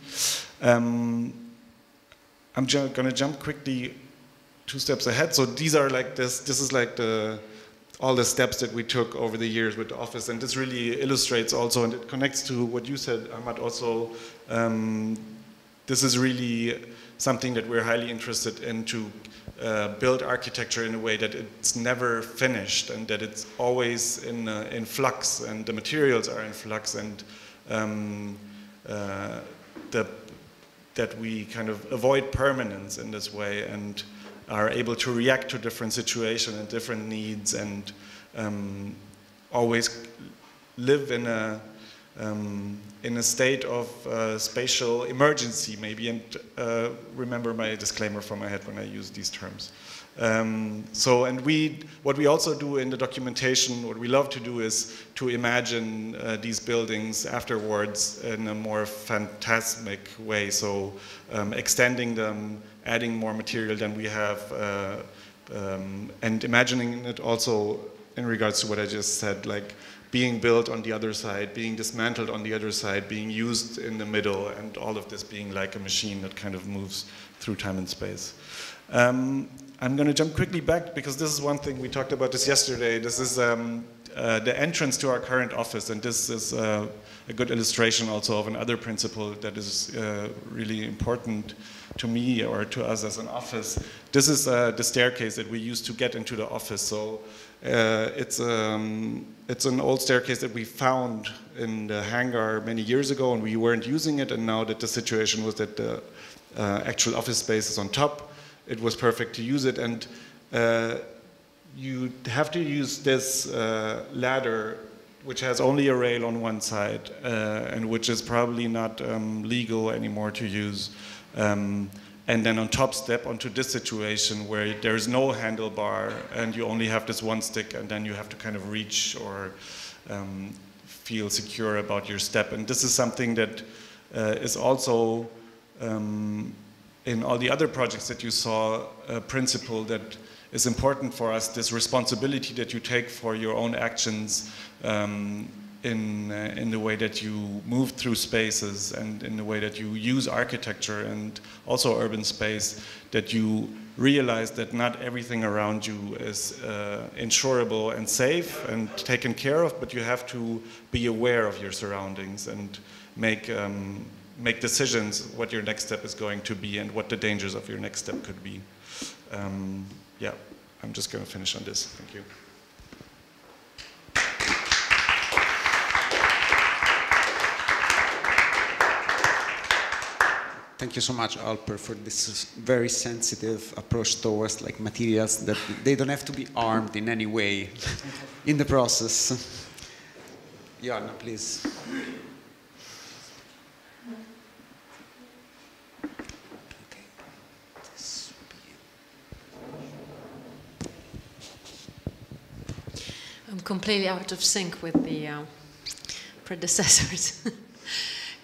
Um, I'm going to jump quickly two steps ahead. So these are like this. This is like the all the steps that we took over the years with the office, and this really illustrates also, and it connects to what you said, Ahmad. Also, um, this is really something that we're highly interested in to uh, build architecture in a way that it's never finished and that it's always in, uh, in flux and the materials are in flux and um, uh, the, that we kind of avoid permanence in this way and are able to react to different situations and different needs and um, always live in a um, in a state of uh, spatial emergency, maybe, and uh, remember my disclaimer from my head when I use these terms. Um, so, and we, what we also do in the documentation, what we love to do is to imagine uh, these buildings afterwards in a more phantasmic way. So, um, extending them, adding more material than we have, uh, um, and imagining it also in regards to what I just said, like being built on the other side, being dismantled on the other side, being used in the middle, and all of this being like a machine that kind of moves through time and space. Um, I'm going to jump quickly back because this is one thing we talked about this yesterday. This is um, uh, the entrance to our current office, and this is uh, a good illustration also of another principle that is uh, really important to me or to us as an office. This is uh, the staircase that we use to get into the office. So uh, it's, um, it's an old staircase that we found in the hangar many years ago, and we weren't using it. And now that the situation was that the uh, actual office space is on top, it was perfect to use it. And uh, you have to use this uh, ladder, which has only a rail on one side, uh, and which is probably not um, legal anymore to use. Um, and then on top step onto this situation where there's no handlebar and you only have this one stick and then you have to kind of reach or um, feel secure about your step. And this is something that uh, is also um, in all the other projects that you saw, a principle that is important for us, this responsibility that you take for your own actions um, in, uh, in the way that you move through spaces and in the way that you use architecture and also urban space, that you realize that not everything around you is uh, insurable and safe and taken care of, but you have to be aware of your surroundings and make um, make decisions what your next step is going to be and what the dangers of your next step could be. Um, yeah, I'm just going to finish on this. Thank you. Thank you so much, Alper, for this very sensitive approach towards like materials that they don't have to be armed in any way in the process. Joanna, please. I'm completely out of sync with the uh, predecessors.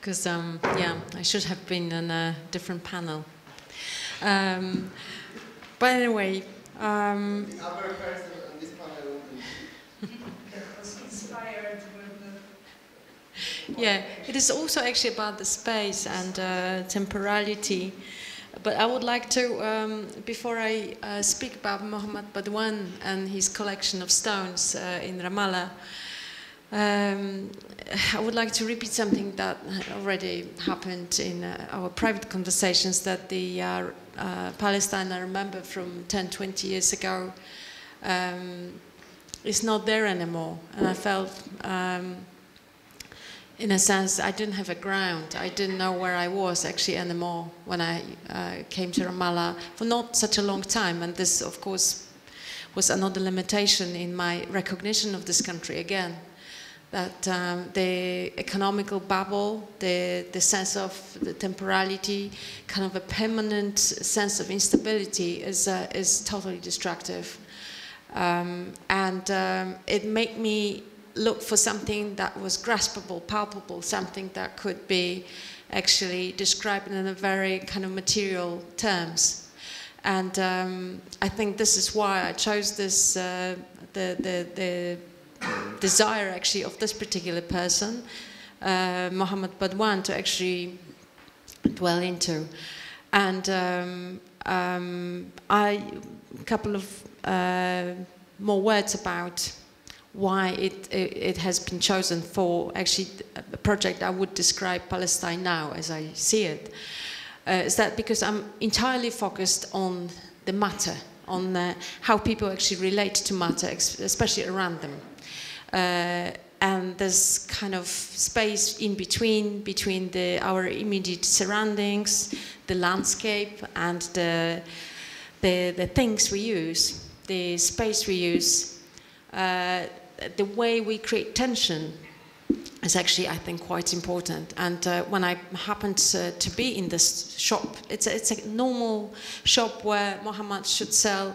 because um, yeah, I should have been in a different panel. Um, but anyway, um, The other person on this panel yeah, it is also actually about the space and uh, temporality. But I would like to, um, before I uh, speak about Muhammad Badwan and his collection of stones uh, in Ramallah, um, I would like to repeat something that already happened in uh, our private conversations that the uh, uh, Palestine I remember from 10, 20 years ago um, is not there anymore. And I felt, um, in a sense, I didn't have a ground. I didn't know where I was actually anymore when I uh, came to Ramallah for not such a long time. And this, of course, was another limitation in my recognition of this country again that um, the economical bubble, the, the sense of the temporality, kind of a permanent sense of instability is, uh, is totally destructive. Um, and um, it made me look for something that was graspable, palpable, something that could be actually described in a very kind of material terms. And um, I think this is why I chose this, uh, the, the, the desire actually of this particular person, uh, Mohammed Badwan, to actually dwell into. And um, um, I, a couple of uh, more words about why it, it, it, has been chosen for actually a project I would describe Palestine now as I see it. Uh, is that because I'm entirely focused on the matter, on uh, how people actually relate to matter, especially around them. Uh, and there's kind of space in between, between the, our immediate surroundings, the landscape, and the, the, the things we use, the space we use, uh, the way we create tension is actually, I think, quite important. And uh, when I happened to, to, be in this shop, it's a, it's a normal shop where Mohammed should sell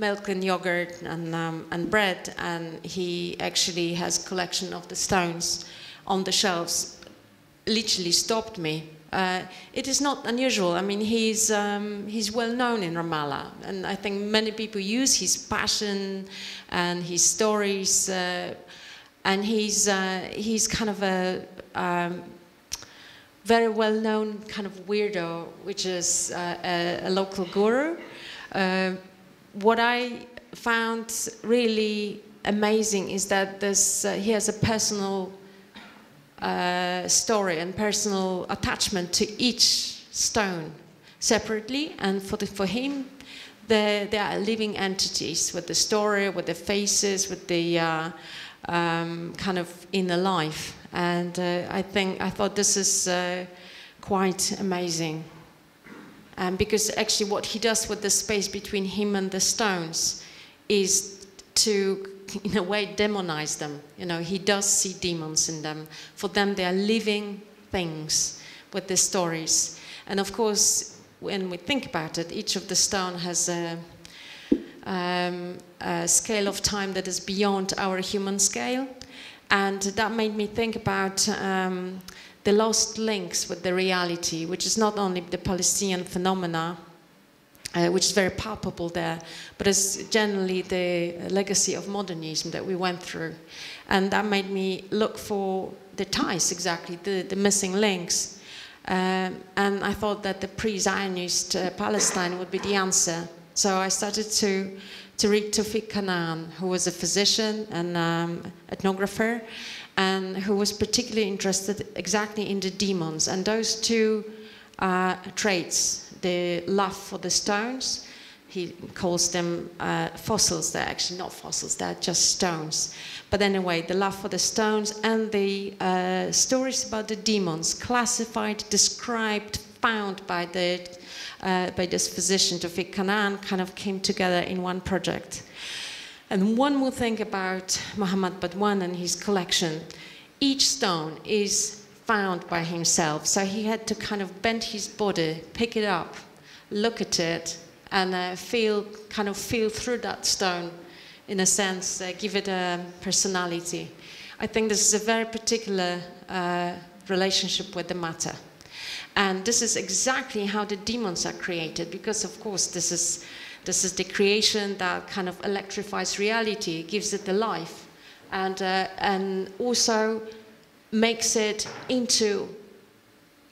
milk and yogurt and, um, and bread, and he actually has collection of the stones on the shelves. Literally stopped me. Uh, it is not unusual. I mean, he's um, he's well known in Ramallah, and I think many people use his passion and his stories. Uh, and he's uh, he's kind of a um, very well known kind of weirdo, which is uh, a, a, local guru. Uh, what I found really amazing is that this, uh, he has a personal uh, story and personal attachment to each stone separately, and for, the, for him, they, are living entities with the story, with the faces, with the uh, um, kind of inner life. And uh, I think I thought this is uh, quite amazing. Um, because actually what he does with the space between him and the stones is to, in a way, demonize them. You know, he does see demons in them. For them, they are living things with the stories. And of course, when we think about it, each of the stone has a, um, a scale of time that is beyond our human scale. And that made me think about um, the lost links with the reality, which is not only the Palestinian phenomena, uh, which is very palpable there, but it's generally the legacy of modernism that we went through. And that made me look for the ties, exactly, the, the missing links. Um, and I thought that the pre-Zionist uh, Palestine would be the answer. So I started to, to read Tawfiq Canaan, who was a physician and um, ethnographer, and who was particularly interested exactly in the demons. And those two uh, traits, the love for the stones, he calls them uh, fossils. They're actually not fossils, they're just stones. But anyway, the love for the stones and the uh, stories about the demons, classified, described, found by, the, uh, by this physician, Tawfiq Canaan, kind of came together in one project. And one more thing about Muhammad Badwan and his collection. Each stone is found by himself, so he had to kind of bend his body, pick it up, look at it, and uh, feel, kind of feel through that stone, in a sense, uh, give it a personality. I think this is a very particular uh, relationship with the matter. And this is exactly how the demons are created, because of course this is, this is the creation that kind of electrifies reality, gives it the life, and, uh, and also makes it into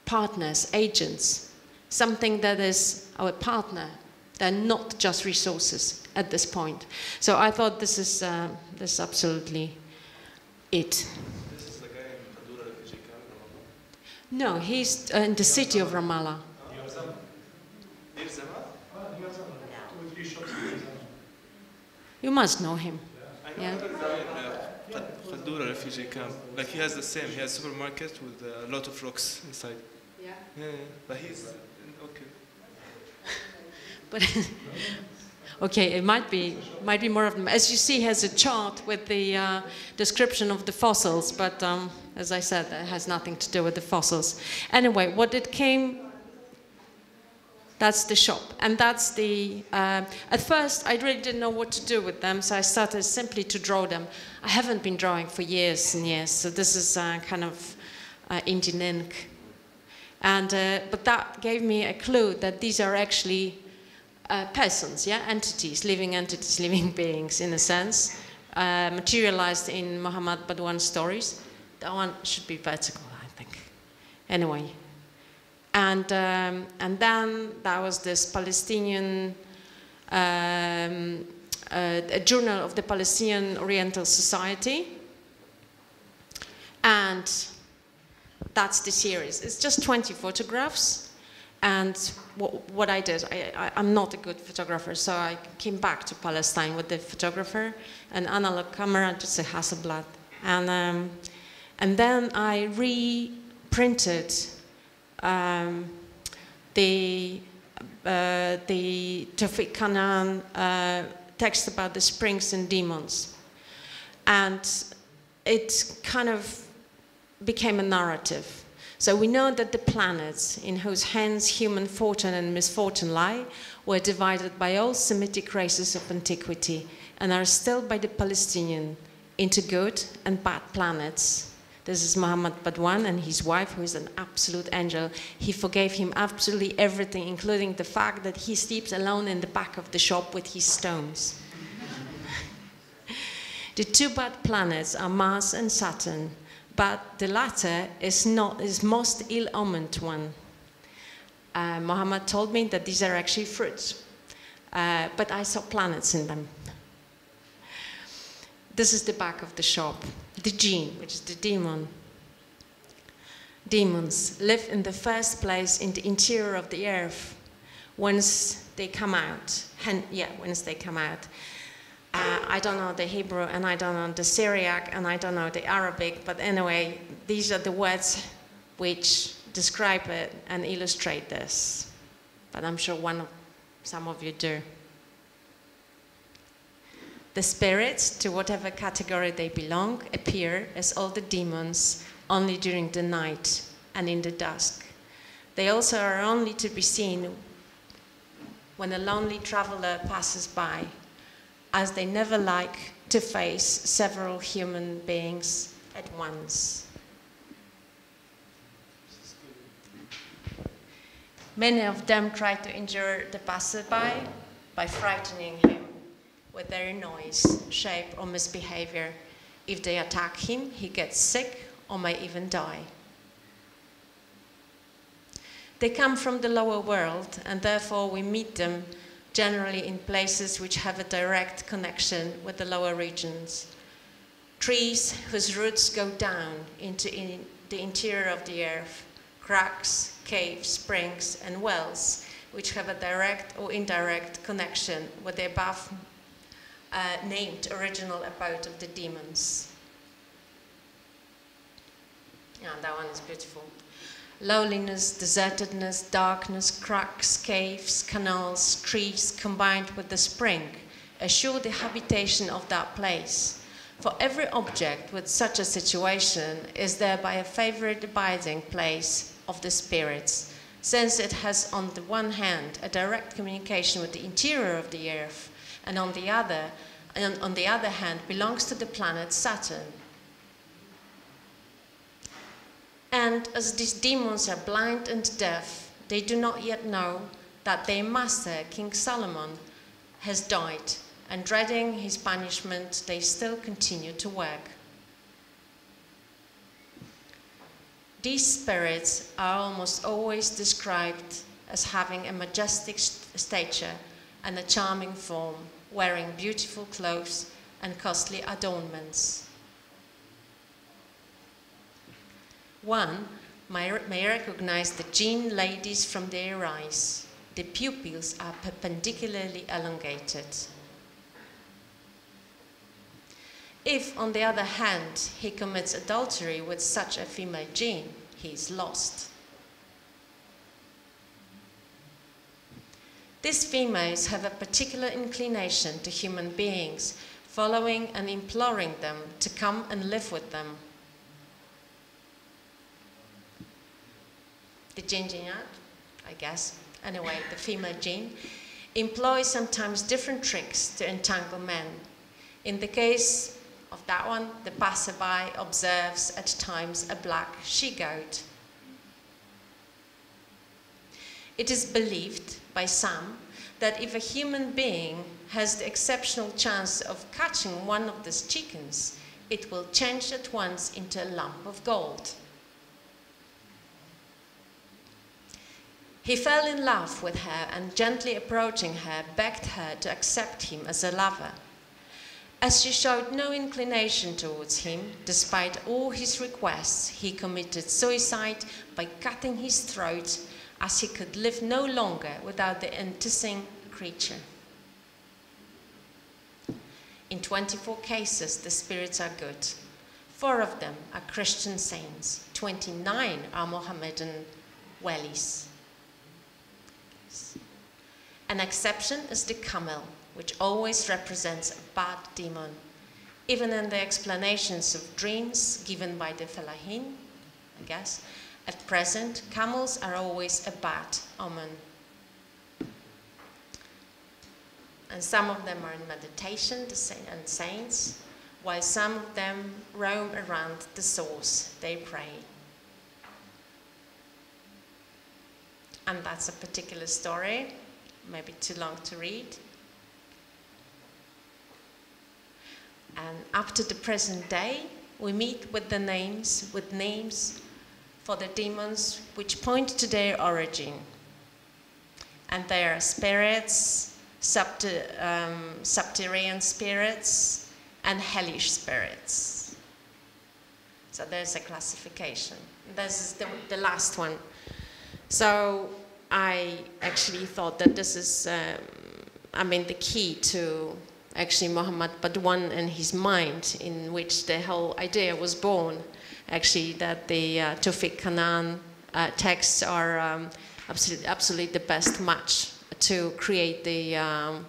partners, agents, something that is our partner. They're not just resources at this point. So I thought this is, uh, this is absolutely it. This is the guy in Padura refugee camp. No, he's uh, in the city of Ramallah. Dear Zama? You must know him. Yeah. in uh, refugee camp. Like he has the same. He has supermarket with a lot of rocks inside. Yeah. Yeah, yeah. But he's okay. But okay, it might be might be more of them. As you see, he has a chart with the uh, description of the fossils, but um, as I said, that has nothing to do with the fossils. Anyway, what it came. That's the shop, and that's the. Uh, at first, I really didn't know what to do with them, so I started simply to draw them. I haven't been drawing for years and years, so this is uh, kind of uh, Indian ink. And uh, but that gave me a clue that these are actually uh, persons, yeah, entities, living entities, living beings, in a sense, uh, materialized in Muhammad Badwan's stories. That one should be vertical, I think. Anyway, and um, and then there was this Palestinian. Um, uh, a journal of the Palestinian Oriental Society, and that's the series. It's just 20 photographs. And what, what I did, I, I'm not a good photographer, so I came back to Palestine with the photographer, an analog camera, just a Hasselblad. And, um, and then I reprinted um, the, uh, the Tawfiq Canaan uh, text about the springs and demons. And it kind of became a narrative. So we know that the planets in whose hands human fortune and misfortune lie were divided by all Semitic races of antiquity and are still by the Palestinian into good and bad planets. This is Muhammad Badwan and his wife, who is an absolute angel. He forgave him absolutely everything, including the fact that he sleeps alone in the back of the shop with his stones. the two bad planets are Mars and Saturn, but the latter is not is most ill-omened one. Uh, told me that these are actually fruits, uh, but I saw planets in them. This is the back of the shop. The jinn, which is the demon. Demons live in the first place in the interior of the earth. Once they come out, hen- yeah, once they come out, uh, I don't know the Hebrew and I don't know the Syriac and I don't know the Arabic, but anyway, these are the words which describe it and illustrate this. But I'm sure one of, some of you do. The spirits, to whatever category they belong, appear as all the demons only during the night and in the dusk. They also are only to be seen when a lonely traveler passes by as they never like to face several human beings at once. Many of them try to injure the passerby by frightening him with their noise, shape, or misbehavior. If they attack him, he gets sick or may even die. They come from the lower world, and therefore we meet them generally in places which have a direct connection with the lower regions. Trees whose roots go down into in the interior of the earth, cracks, caves, springs, and wells, which have a direct or indirect connection with the above uh, named original abode of the demons. Yeah, that one is beautiful. Lowliness, desertedness, darkness, cracks, caves, canals, trees combined with the spring assure the habitation of that place. For every object with such a situation is thereby a favorite abiding place of the spirits, since it has on the one hand a direct communication with the interior of the earth, and on the other, and on the other hand belongs to the planet Saturn, And as these demons are blind and deaf, they do not yet know that their master, King Solomon, has died, and dreading his punishment, they still continue to work. These spirits are almost always described as having a majestic stature and a charming form, wearing beautiful clothes and costly adornments. One may, recognize the jinn ladies from their eyes. The pupils are perpendicularly elongated. If, on the other hand, he commits adultery with such a female jinn, he is lost. These females have a particular inclination to human beings, following and imploring them to come and live with them. The jinjinat, I guess, anyway, the female jinn, employs sometimes different tricks to entangle men. In the case of that one, the passerby observes at times a black she goat. It is believed by some that if a human being has the exceptional chance of catching one of these chickens, it will change at once into a lump of gold. He fell in love with her and, gently approaching her, begged her to accept him as a lover. As she showed no inclination towards him, despite all his requests, he committed suicide by cutting his throat as he could live no longer without the enticing creature. In 24 cases, the spirits are good. Four of them are Christian saints, 29 are Mohammedan walis. An exception is the camel, which always represents a bad demon. Even in the explanations of dreams given by the Falahin, I guess, at present, camels are always a bad omen. And some of them are in meditation, and saints, while some of them roam around the source, they pray. And that's a particular story, maybe too long to read. And up to the present day, we meet with the names, with names for the demons which point to their origin. And they are spirits, subter, um, subterranean spirits, and hellish spirits. So there's a classification. This is the, the last one. So I actually thought that this is, um, I mean, the key to actually Muhammad Badwan and his mind, in which the whole idea was born. Actually, that the uh, Tawfiq Canaan uh, texts are um, absolutely, absolutely the best match to create the, um,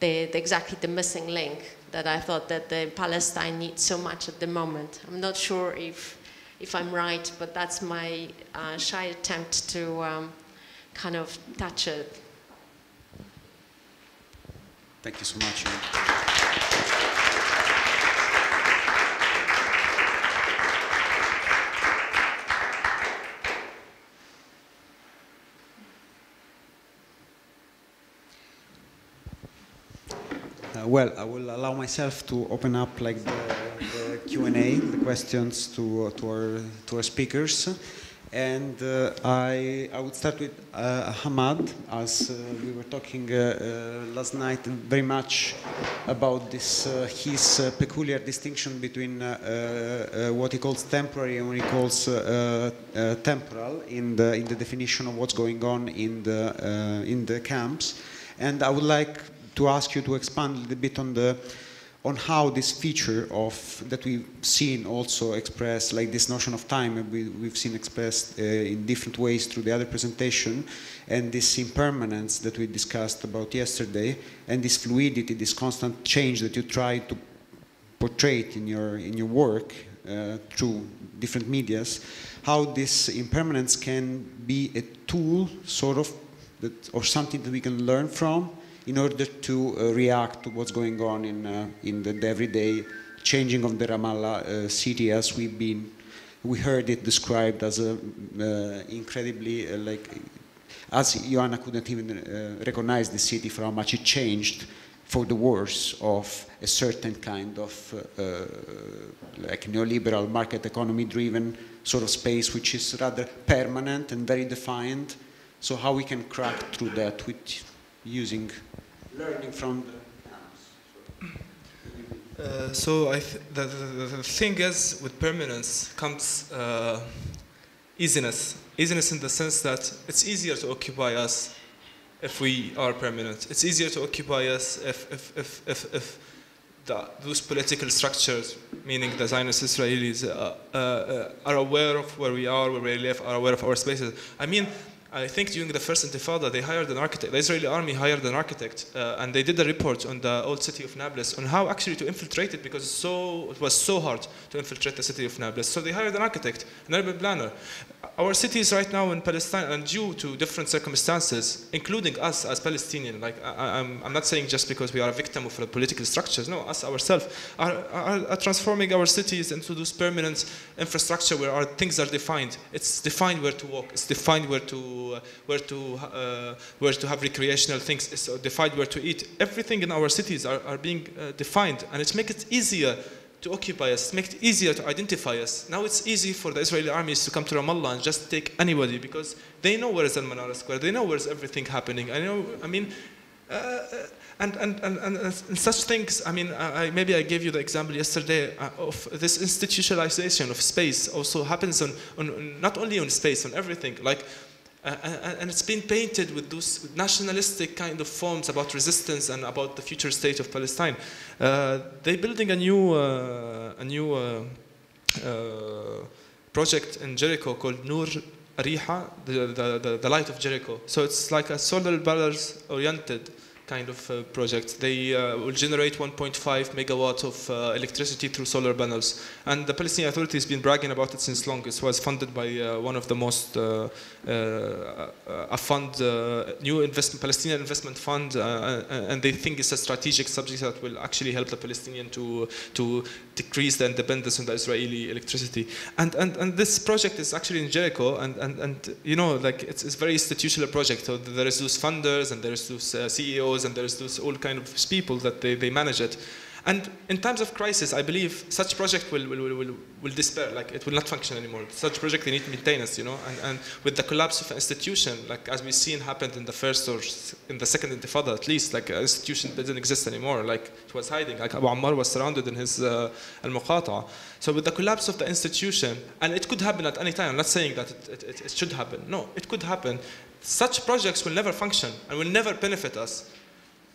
the, the exactly the missing link that I thought that the Palestine needs so much at the moment. I'm not sure if if I'm right, but that's my uh, shy attempt to um, kind of touch it. Thank you so much. Well, I will allow myself to open up like the, the Q&A, the questions to, to, our, to our speakers. And uh, I, I would start with uh, Hamad, as uh, we were talking uh, uh, last night very much about this, uh, his uh, peculiar distinction between uh, uh, uh, what he calls temporary and what he calls uh, uh, temporal in the, in the definition of what's going on in the, uh, in the camps. And I would like to ask you to expand a little bit on the on how this feature of that we've seen also expressed, like this notion of time, we, we've seen expressed uh, in different ways through the other presentation, and this impermanence that we discussed about yesterday, and this fluidity, this constant change that you try to portray in your in your work uh, through different medias, how this impermanence can be a tool, sort of, that or something that we can learn from in order to uh, react to what's going on in, uh, in the, the everyday changing of the Ramallah uh, city as we've been we heard it described as a incredibly like as Joanna couldn't even recognize the city for how much it changed for the worse of a certain kind of uh, like neoliberal market economy driven sort of space which is rather permanent and very defined so how we can crack through that with using learning from the Uh, so I th- the, the, the thing is with permanence comes uh, easiness. Easiness in the sense that it's easier to occupy us if we are permanent. It's easier to occupy us if if if if, if the, those political structures meaning the Zionist Israelis uh, uh, uh, are aware of where we are where we live are aware of our spaces. I mean I think during the first Intifada, they hired an architect. The Israeli army hired an architect, uh, and they did a report on the old city of Nablus on how actually to infiltrate it because so it was so hard to infiltrate the city of Nablus. So they hired an architect, an urban planner. Our cities right now in Palestine, and due to different circumstances, including us as Palestinians, like I, I'm, I'm not saying just because we are a victim of political structures. No, us ourselves are, are, are transforming our cities into those permanent infrastructure where our things are defined. It's defined where to walk. It's defined where to uh, where to uh, where to have recreational things. It's defined where to eat. Everything in our cities are, are being uh, defined, and it makes it easier to occupy us, make it easier to identify us. Now it's easy for the Israeli armies to come to Ramallah and just take anybody because they know where is Al Manara Square, they know where's everything happening. I know, I mean, uh, and, and, and, and, such things, I mean, I, maybe I gave you the example yesterday uh, of this institutionalization of space also happens on, on not only on space, on everything. Like, uh, and it's been painted with those nationalistic kind of forms about resistance and about the future state of Palestine. Uh, they're building a new, uh, a new uh, uh, project in Jericho called Nur Riha, the, the, the, the, light of Jericho. So it's like a solar panels oriented kind of uh, project. They uh, will generate 1.5 megawatts of uh, electricity through solar panels. And the Palestinian Authority has been bragging about it since long. It was funded by uh, one of the most, uh, uh, a fund, new investment, Palestinian investment fund, and they think it's a strategic subject that will actually help the Palestinian to, to decrease the dependence on the Israeli electricity. And, and, and this project is actually in Jericho, and, and, and you know, like it's, it's a very institutional project. So there is those funders and there is those CEOs and there's those all kind of people that they, they manage it. And in times of crisis, I believe such project will, will, will, will despair, like it will not function anymore. Such project, need maintenance, you know, and, and with the collapse of an institution, like as we've seen happened in the first or in the second intifada at least, like an institution didn't exist anymore, like it was hiding, like Abu Ammar was surrounded in his uh, al-muqata. So with the collapse of the institution, and it could happen at any time, I'm not saying that it, it, it should happen, no, it could happen. Such projects will never function and will never benefit us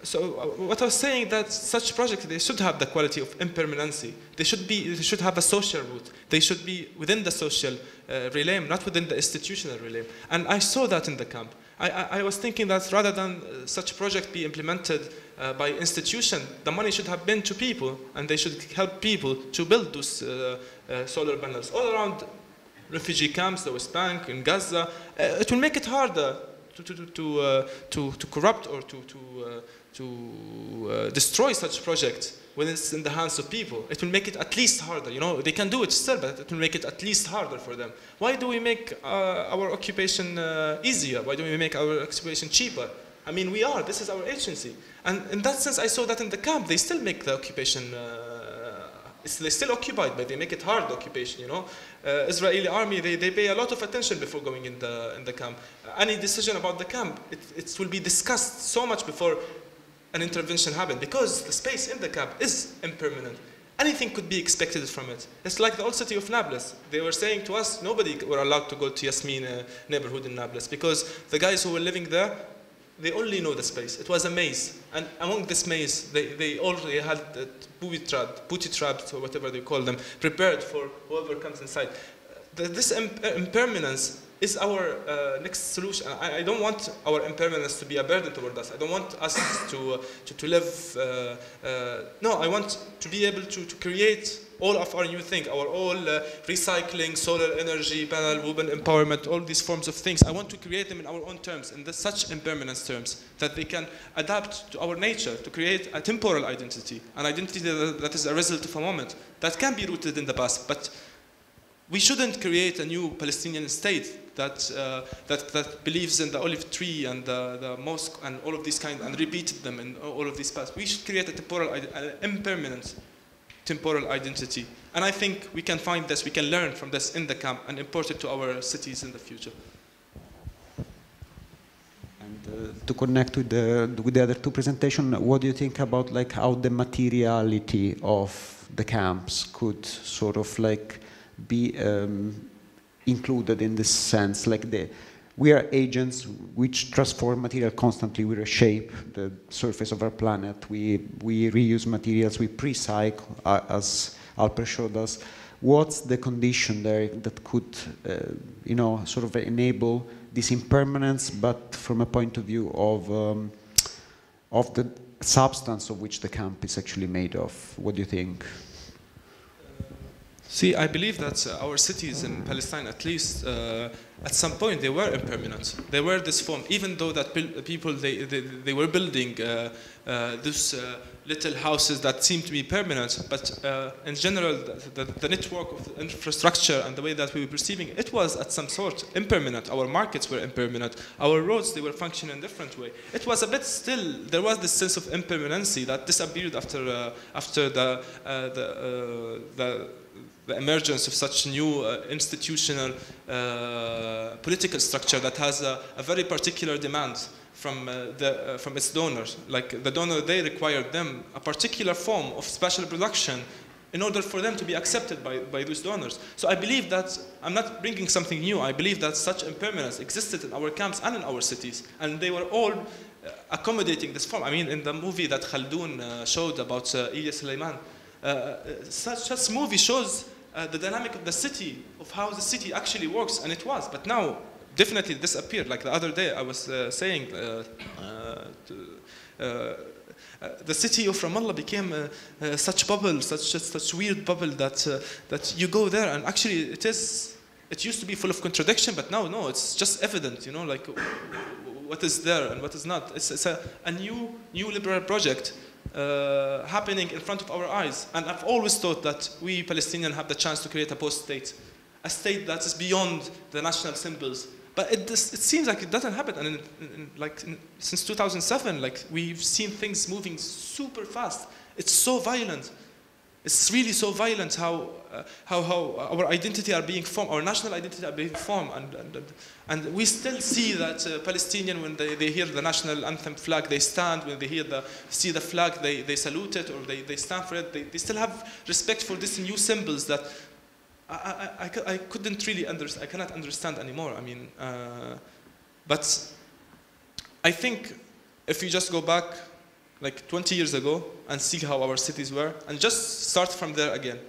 so uh, what I was saying that such projects they should have the quality of impermanency. They should be they should have a social root. They should be within the social uh, realm, not within the institutional realm. And I saw that in the camp. I, I, was thinking that rather than uh, such project be implemented uh, by institution, the money should have been to people, and they should help people to build those uh, solar panels all around refugee camps, the West Bank, in Gaza. it will make it harder to to to to, to corrupt or to to to uh, destroy such projects when it's in the hands of people. It will make it at least harder. You know, they can do it still, but it will make it at least harder for them. Why do we make uh, our occupation uh, easier? Why do we make our occupation cheaper? I mean, we are. This is our agency. And in that sense, I saw that in the camp. They still make the occupation. Uh, they're still occupied, but they make it hard occupation. You know, uh, Israeli army they, they pay a lot of attention before going in the in the camp. any decision about the camp, it, it will be discussed so much before an intervention happen because the space in the camp is impermanent. Anything could be expected from it. It's like the old city of Nablus. They were saying to us, nobody were allowed to go to Yasmin uh, neighborhood in Nablus because the guys who were living there, they only know the space. It was a maze. And among this maze, they, they already had uh, booby trapped, booty trapped, or whatever they call them, prepared for whoever comes inside. The, this impermanence is our uh, next solution. I, I, don't want our impermanence to be a burden toward us. I don't want us to, uh, to, to, live, uh, uh, no, I want to be able to, to create all of our new things, our all uh, recycling, solar energy, panel, women empowerment, all these forms of things. I want to create them in our own terms, in the, such impermanence terms, that they can adapt to our nature, to create a temporal identity, an identity that, that is a result of a moment, that can be rooted in the past, but we shouldn't create a new Palestinian state that, uh, that, that believes in the olive tree and the, the mosque and all of these kind and repeated them in all of these past. We should create a temporal, an impermanent temporal identity. And I think we can find this, we can learn from this in the camp and import it to our cities in the future. And uh, to connect with the with the other two presentations, what do you think about like how the materiality of the camps could sort of like be um, included in this sense? Like the we are agents which transform material constantly. We reshape the surface of our planet. We we reuse materials. We pre-cycle, uh, as Alper showed us. What's the condition there that could, uh, you know, sort of enable this impermanence, but from a point of view of um, of the substance of which the camp is actually made of? What do you think? See, I believe that uh, our cities in Palestine, at least uh, at some point, they were impermanent. They were this form, even though that people they, they, they were building uh, uh, these uh, little houses that seemed to be permanent. But uh, in general, the, the, the network of the infrastructure and the way that we were perceiving it, was at some sort impermanent. Our markets were impermanent. Our roads they were functioning in a different way. It was a bit still. There was this sense of impermanency that disappeared after after the the the the emergence of such new uh, institutional uh, political structure that has a, a very particular demand from uh, the uh, from its donors. Like the donor, they required them a particular form of special production in order for them to be accepted by, by those donors. So I believe that I'm not bringing something new. I believe that such impermanence existed in our camps and in our cities, and they were all uh, accommodating this form. I mean, in the movie that Khaldoun uh, showed about uh, Elia Suleiman, uh, such, such movie shows uh, the dynamic of the city, of how the city actually works, and it was. But now, definitely disappeared. Like the other day, I was uh, saying, uh, uh, to, uh, uh, the city of Ramallah became such bubble, such such weird bubble that that you go there and actually it is. It used to be full of contradiction, but now no, it's just evident. You know, like what is there and what is not. It's, it's a, a new neoliberal project uh, happening in front of our eyes. And I've always thought that we Palestinians have the chance to create a post-state, a state that is beyond the national symbols. But it, does, it seems like it doesn't happen. And in, in, like in, since 2007, like we've seen things moving super fast. It's so violent. It's really so violent how, uh, how, how our identity are being formed, our national identity are being formed. And, and, and, we still see that uh, Palestinian, when they, they hear the national anthem flag, they stand. When they hear the, see the flag, they, they salute it or they, they stand for it. They, they still have respect for these new symbols that I, I, I, I couldn't really understand, I cannot understand anymore. I mean, uh, but I think if you just go back like 20 years ago and see how our cities were and just start from there again,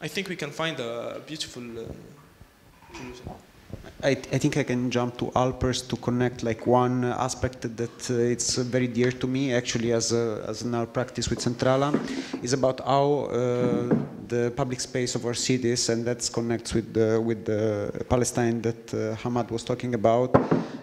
I think we can find a beautiful uh, solution. I, I think I can jump to Alpers to connect like one aspect that uh, it's very dear to me actually as a, as an art practice with Centrala is about how uh, the public space of our cities and that connects with the, with the Palestine that uh, Ahmad was talking about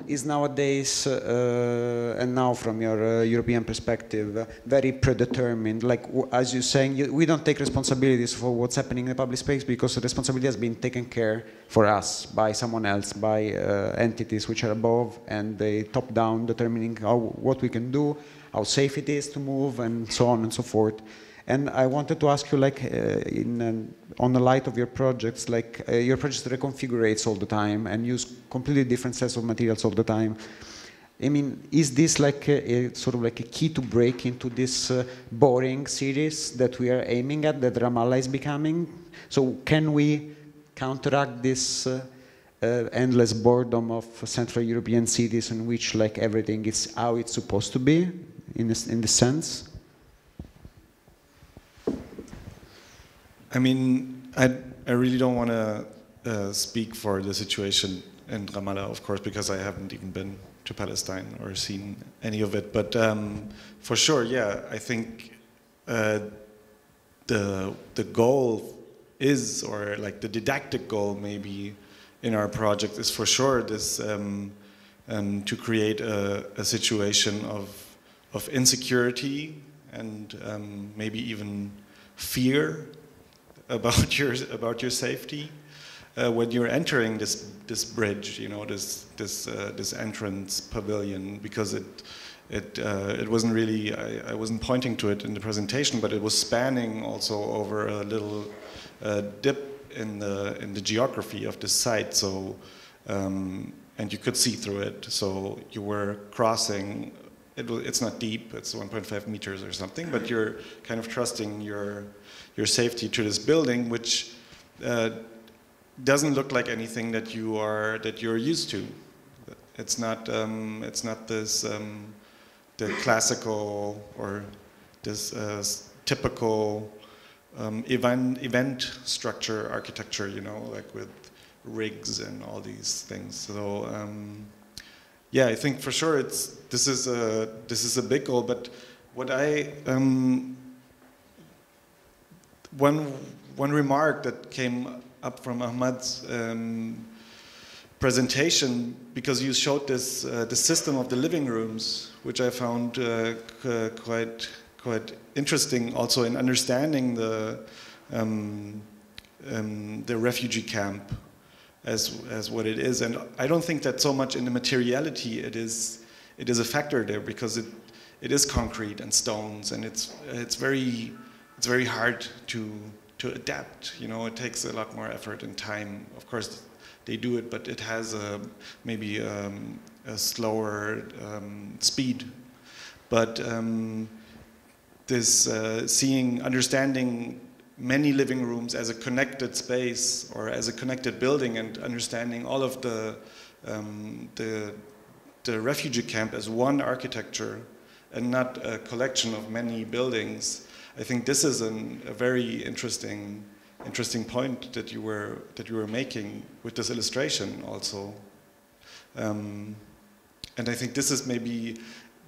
is nowadays uh, and now from your uh, European perspective very predetermined. Like as you're saying you, we don't take responsibilities for what's happening in the public space because the responsibility has been taken care for us by someone else by uh, entities which are above and they top down determining how what we can do how safe it is to move and so on and so forth and I wanted to ask you, like, uh, in um, on the light of your projects, like uh, your projects reconfigurates all the time and use completely different sets of materials all the time. I mean, is this like a, a sort of like a key to break into this uh, boring series that we are aiming at, that Ramallah is becoming? So can we counteract this uh, endless boredom of Central European cities in which like everything is how it's supposed to be, in this, in this sense? I mean, I, I really don't want to uh, speak for the situation in Ramallah, of course, because I haven't even been to Palestine or seen any of it. But um, for sure, yeah, I think uh, the the goal is, or like the didactic goal, maybe in our project is for sure this um, um, to create a, a situation of of insecurity and um, maybe even fear about your about your safety, uh, when you're entering this this bridge, you know, this this uh, this entrance pavilion, because it it uh, it wasn't really I, I, wasn't pointing to it in the presentation, but it was spanning also over a little uh, dip in the in the geography of the site. So. Um, and you could see through it. So you were crossing. It, it's not deep; it's 1.5 meters or something. But you're kind of trusting your your safety to this building, which uh, doesn't look like anything that you are that you're used to. It's not. Um, it's not this um, the classical or this uh, typical um, event event structure architecture. You know, like with rigs and all these things. So um, yeah, I think for sure it's this is a this is a big goal. But what I um, one one remark that came up from Ahmad's um, presentation because you showed this uh, the system of the living rooms, which I found uh, quite quite interesting. Also in understanding the um, um, the refugee camp as, as what it is. And I don't think that so much in the materiality it is, it is a factor there because it, it is concrete and stones and it's, it's, very, it's very hard to, to adapt. You know, it takes a lot more effort and time. Of course, they do it, but it has a, maybe um, a slower um, speed. But um, this uh, seeing, understanding many living rooms as a connected space or as a connected building and understanding all of the, um, the, the refugee camp as one architecture and not a collection of many buildings. I think this is an, a very interesting, interesting point that you were that you were making with this illustration also. Um, and I think this is maybe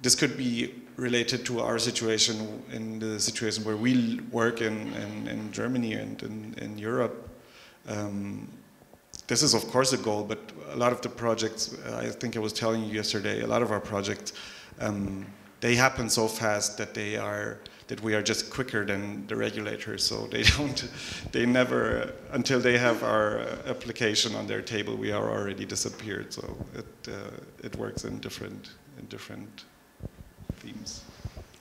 this could be related to our situation in the situation where we work in, in, in Germany and in, in Europe. Um, this is of course a goal, but a lot of the projects, I think I was telling you yesterday, a lot of our projects, um, they happen so fast that they are that we are just quicker than the regulators. So they don't, they never, until they have our application on their table, we are already disappeared. So it uh, it works in different in different.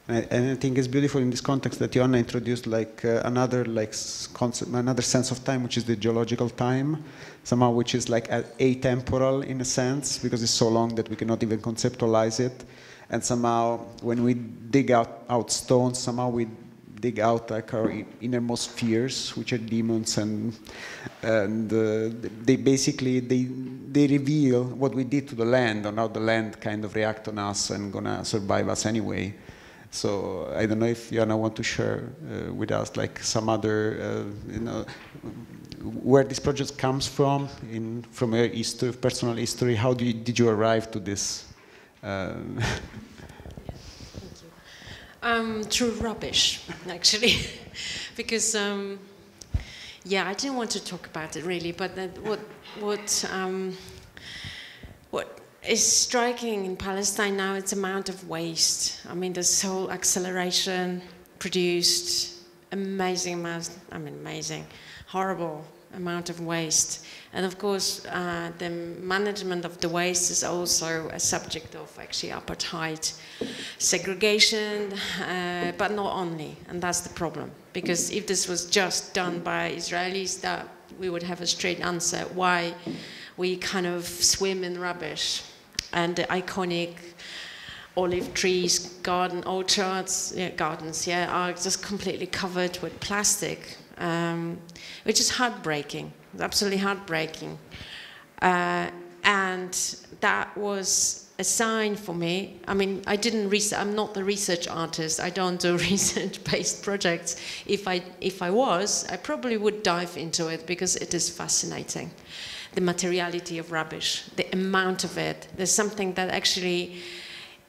And I think it's beautiful in this context that Joanna introduced like uh, another like concept, another sense of time, which is the geological time, somehow which is like atemporal in a sense because it's so long that we cannot even conceptualize it. And somehow, when we dig out, out stones, somehow we dig out like our innermost fears, which are demons, and and uh, they basically they they reveal what we did to the land, and how the land kind of react on us and gonna survive us anyway. So I don't know if Joanna want to share uh, with us like some other, uh, you know, where this project comes from, in from your history, personal history. How you, did you arrive to this? Um, um, through rubbish, actually, because um, yeah, I didn't want to talk about it really, but what what um, is striking in Palestine now its amount of waste. I mean, this whole acceleration produced amazing amount. I mean, amazing, horrible amount of waste. And of course, uh, the management of the waste is also a subject of actually apartheid, segregation, uh, but not only. And that's the problem. Because if this was just done by Israelis, that we would have a straight answer why we kind of swim in rubbish. And the iconic olive trees, garden orchards, yeah, gardens, yeah, are just completely covered with plastic um, which is heartbreaking, absolutely heartbreaking. Uh, and that was a sign for me. I mean, I didn't research, I'm not the research artist. I don't do research-based projects. If I, if I was, I probably would dive into it because it is fascinating. The materiality of rubbish, the amount of it. There's something that actually,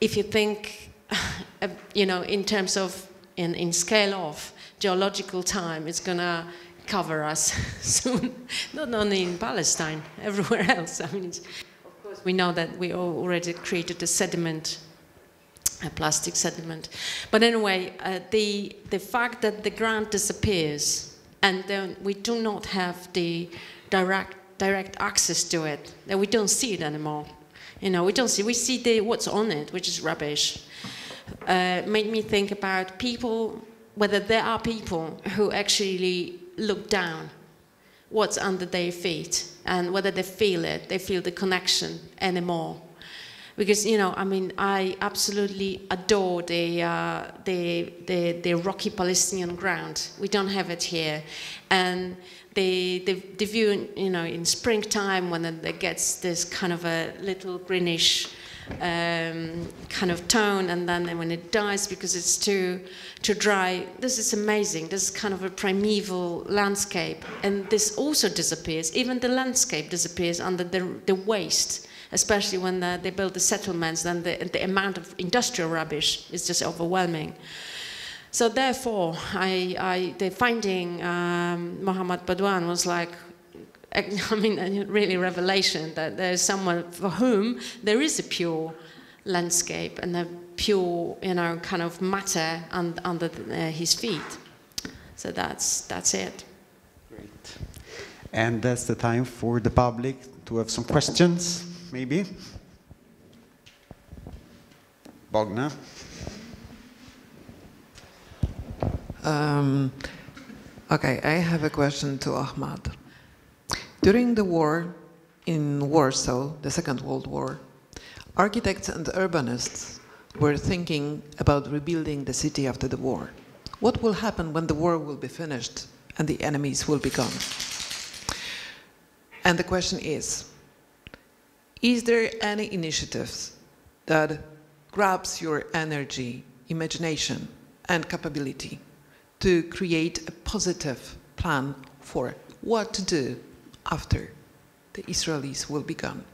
if you think, you know, in terms of, in, in scale of, geological time it's going to cover us soon, not only in Palestine, everywhere else. I mean, of course, we know that we already created a sediment, a plastic sediment. But anyway, uh, the, the fact that the ground disappears and then we do not have the direct direct access to it that we don't see it anymore. You know, we don't see. We see the what's on it, which is rubbish. Uh, made me think about people, whether there are people who actually look down what's under their feet and whether they feel it, they feel the connection anymore. Because you know, I mean, I absolutely adore the, uh, the, the, the rocky Palestinian ground. We don't have it here, and the, the, the view, you know, in springtime when it gets this kind of a little greenish um, kind of tone, and then when it dies because it's too too dry. This is amazing. This is kind of a primeval landscape, and this also disappears. Even the landscape disappears under the, the waste, especially when the, they build the settlements. Then the, the amount of industrial rubbish is just overwhelming. So therefore, I, I, the finding um, Mohammed Badwan was like I mean, really revelation that there's someone for whom there is a pure landscape and a pure, you know, kind of matter un, under the, uh, his feet. So that's that's it. Great. And that's the time for the public to have some questions, maybe. Bogna. Um, okay, I have a question to Ahmad. During the war in Warsaw, the Second World War, architects and urbanists were thinking about rebuilding the city after the war. What will happen when the war will be finished and the enemies will be gone? And the question is, is there any initiatives that grabs your energy, imagination, and capability to create a positive plan for what to do after the Israelis will be gone.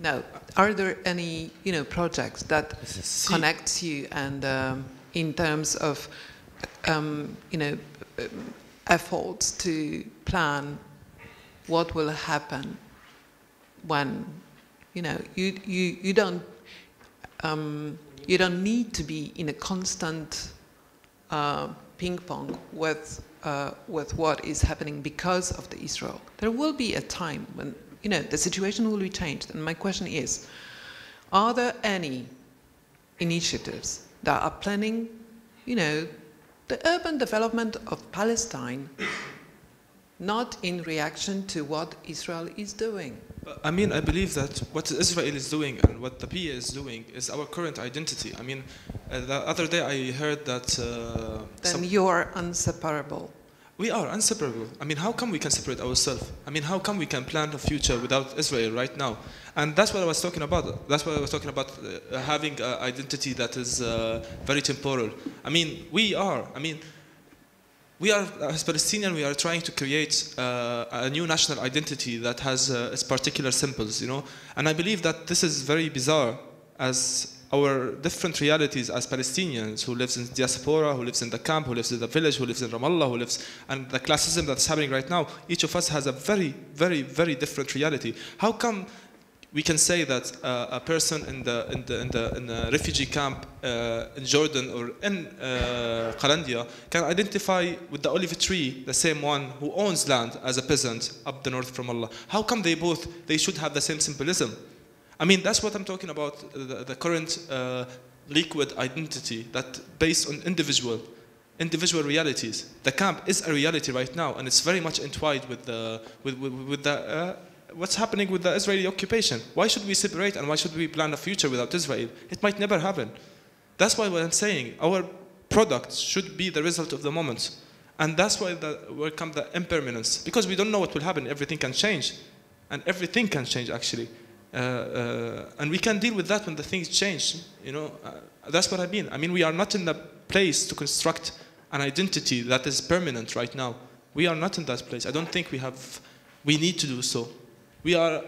No. Are there any, you know, projects that connects you and um, in terms of, um, you know, efforts to plan what will happen when, you know, you you you don't um, you don't need to be in a constant uh, ping pong with, uh, with what is happening because of the Israel. There will be a time when, you know, the situation will be changed. And my question is, are there any initiatives that are planning, you know, the urban development of Palestine, not in reaction to what Israel is doing? I mean, I believe that what Israel is doing and what the PA is doing is our current identity. I mean, uh, the other day I heard that. Uh, then you are inseparable. We are inseparable. I mean, how come we can separate ourselves? I mean, how come we can plan a future without Israel right now? And that's what I was talking about. That's what I was talking about uh, having an identity that is uh, very temporal. I mean, we are. I mean, we are, as Palestinian, we are trying to create uh, a new national identity that has uh, its particular symbols, you know. And I believe that this is very bizarre as our different realities as Palestinians who lives in diaspora, who lives in the camp, who lives in the village, who lives in Ramallah, who lives, and the classism that's happening right now, each of us has a very, very, very different reality. How come we can say that uh, a person in the, in the, in the, in the refugee camp uh, in Jordan or in uh, Qalandia can identify with the olive tree, the same one who owns land as a peasant up the north from Allah. How come they both, they should have the same symbolism? I mean, that's what I'm talking about, the, the current uh, liquid identity that based on individual individual realities. The camp is a reality right now, and it's very much entwined with the with, with, with the uh, what's happening with the Israeli occupation? Why should we separate and why should we plan a future without Israel? It might never happen. That's why what I'm saying, our products should be the result of the moment. And that's why the, where comes the impermanence. Because we don't know what will happen. Everything can change. And everything can change, actually. Uh, uh, and we can deal with that when the things change. You know, uh, that's what I mean. I mean, we are not in the place to construct an identity that is permanent right now. We are not in that place. I don't think we have, we need to do so we are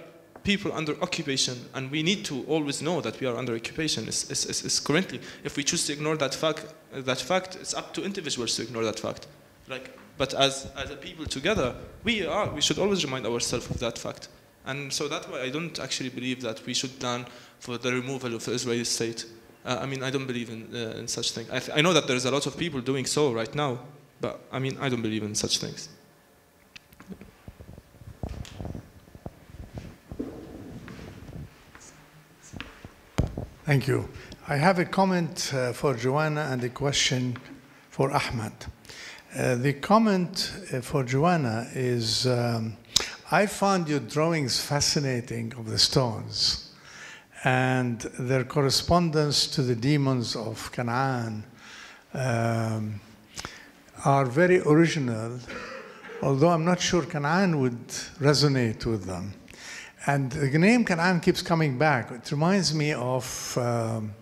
people under occupation, and we need to always know that we are under occupation. It's, it's, it's currently, if we choose to ignore that fact, that fact, it's up to individuals to ignore that fact. Like, but as, as a people together, we are, we should always remind ourselves of that fact. And so that's why I don't actually believe that we should plan for the removal of the Israeli state. Uh, I mean, I don't believe in, uh, in such thing. I, I know that there's a lot of people doing so right now, But I mean, I don't believe in such things. Thank you. I have a comment uh, for Joanna and a question for Ahmad. Uh, the comment uh, for Joanna is um, I found your drawings fascinating of the stones and their correspondence to the demons of Canaan um, are very original, although I'm not sure Canaan would resonate with them. And the name Canaan keeps coming back. It reminds me of um,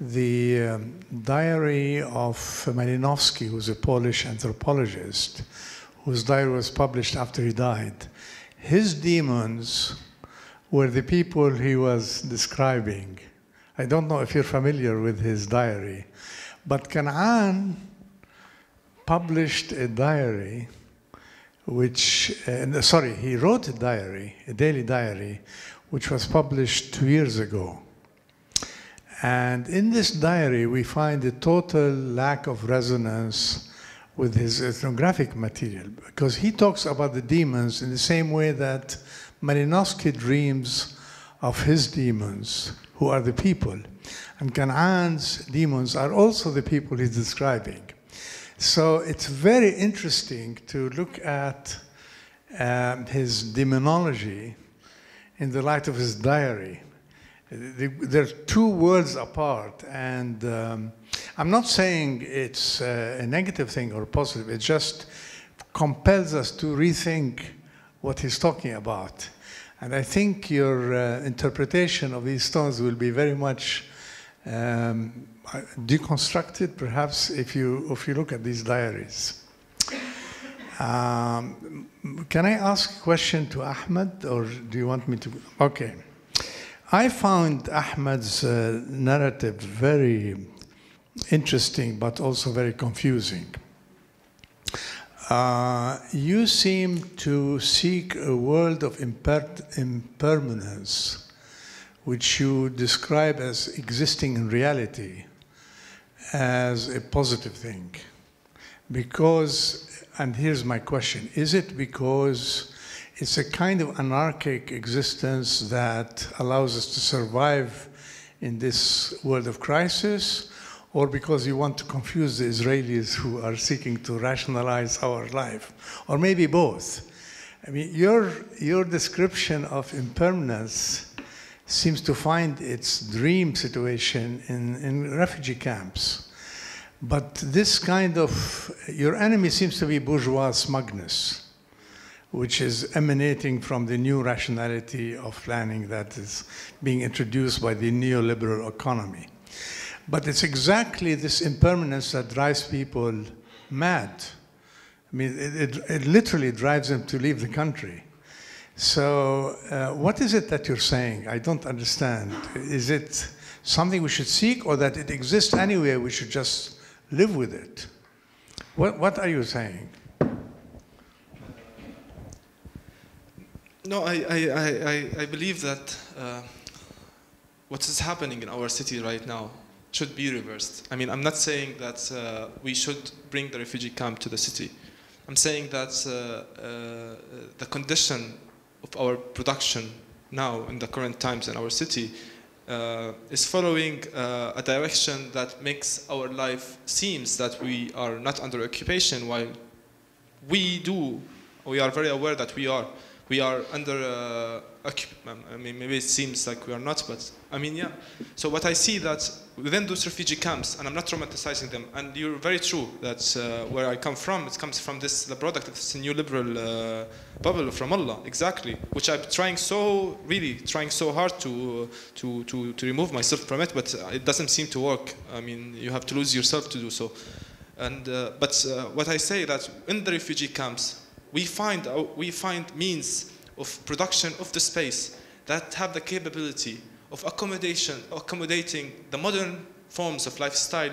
the um, diary of Malinowski, who's a Polish anthropologist, whose diary was published after he died. His demons were the people he was describing. I don't know if you're familiar with his diary, but Canaan published a diary which, uh, sorry, he wrote a diary, a daily diary, which was published two years ago. And in this diary, we find a total lack of resonance with his ethnographic material because he talks about the demons in the same way that Malinowski dreams of his demons, who are the people. And Canaan's demons are also the people he's describing. So it's very interesting to look at um, his demonology in the light of his diary. They're two worlds apart, and um, I'm not saying it's a negative thing or positive, it just compels us to rethink what he's talking about. And I think your uh, interpretation of these stones will be very much um, deconstructed, perhaps, if you, if you look at these diaries. Um, can I ask a question to Ahmad, or do you want me to? Okay. I found Ahmad's uh, narrative very interesting, but also very confusing. Uh, you seem to seek a world of imper impermanence, which you describe as existing in reality as a positive thing. Because, and here's my question is it because it's a kind of anarchic existence that allows us to survive in this world of crisis? Or because you want to confuse the Israelis who are seeking to rationalize our life? Or maybe both. I mean, your, your description of impermanence seems to find its dream situation in, in refugee camps. But this kind of, your enemy seems to be bourgeois smugness, which is emanating from the new rationality of planning that is being introduced by the neoliberal economy. But it's exactly this impermanence that drives people mad. I mean, it, it, it literally drives them to leave the country. So, uh, what is it that you're saying? I don't understand. Is it something we should seek, or that it exists anyway, we should just live with it? What, what are you saying? No, I, I, I, I believe that uh, what is happening in our city right now should be reversed. I mean, I'm not saying that uh, we should bring the refugee camp to the city. I'm saying that uh, uh, the condition of our production now in the current times in our city uh, is following uh, a direction that makes our life seems that we are not under occupation while we do, we are very aware that we are we are under uh, I mean maybe it seems like we are not but I mean yeah. So what I see that within those refugee camps and I'm not romanticizing them and you're very true that uh, where I come from it comes from this the product of this neoliberal uh, bubble Ramallah exactly which I'm trying so really trying so hard to to to to remove myself from it but it doesn't seem to work. I mean you have to lose yourself to do so. And uh, but uh, what I say that in the refugee camps we find, we find means of production of the space that have the capability of accommodation, accommodating the modern forms of lifestyle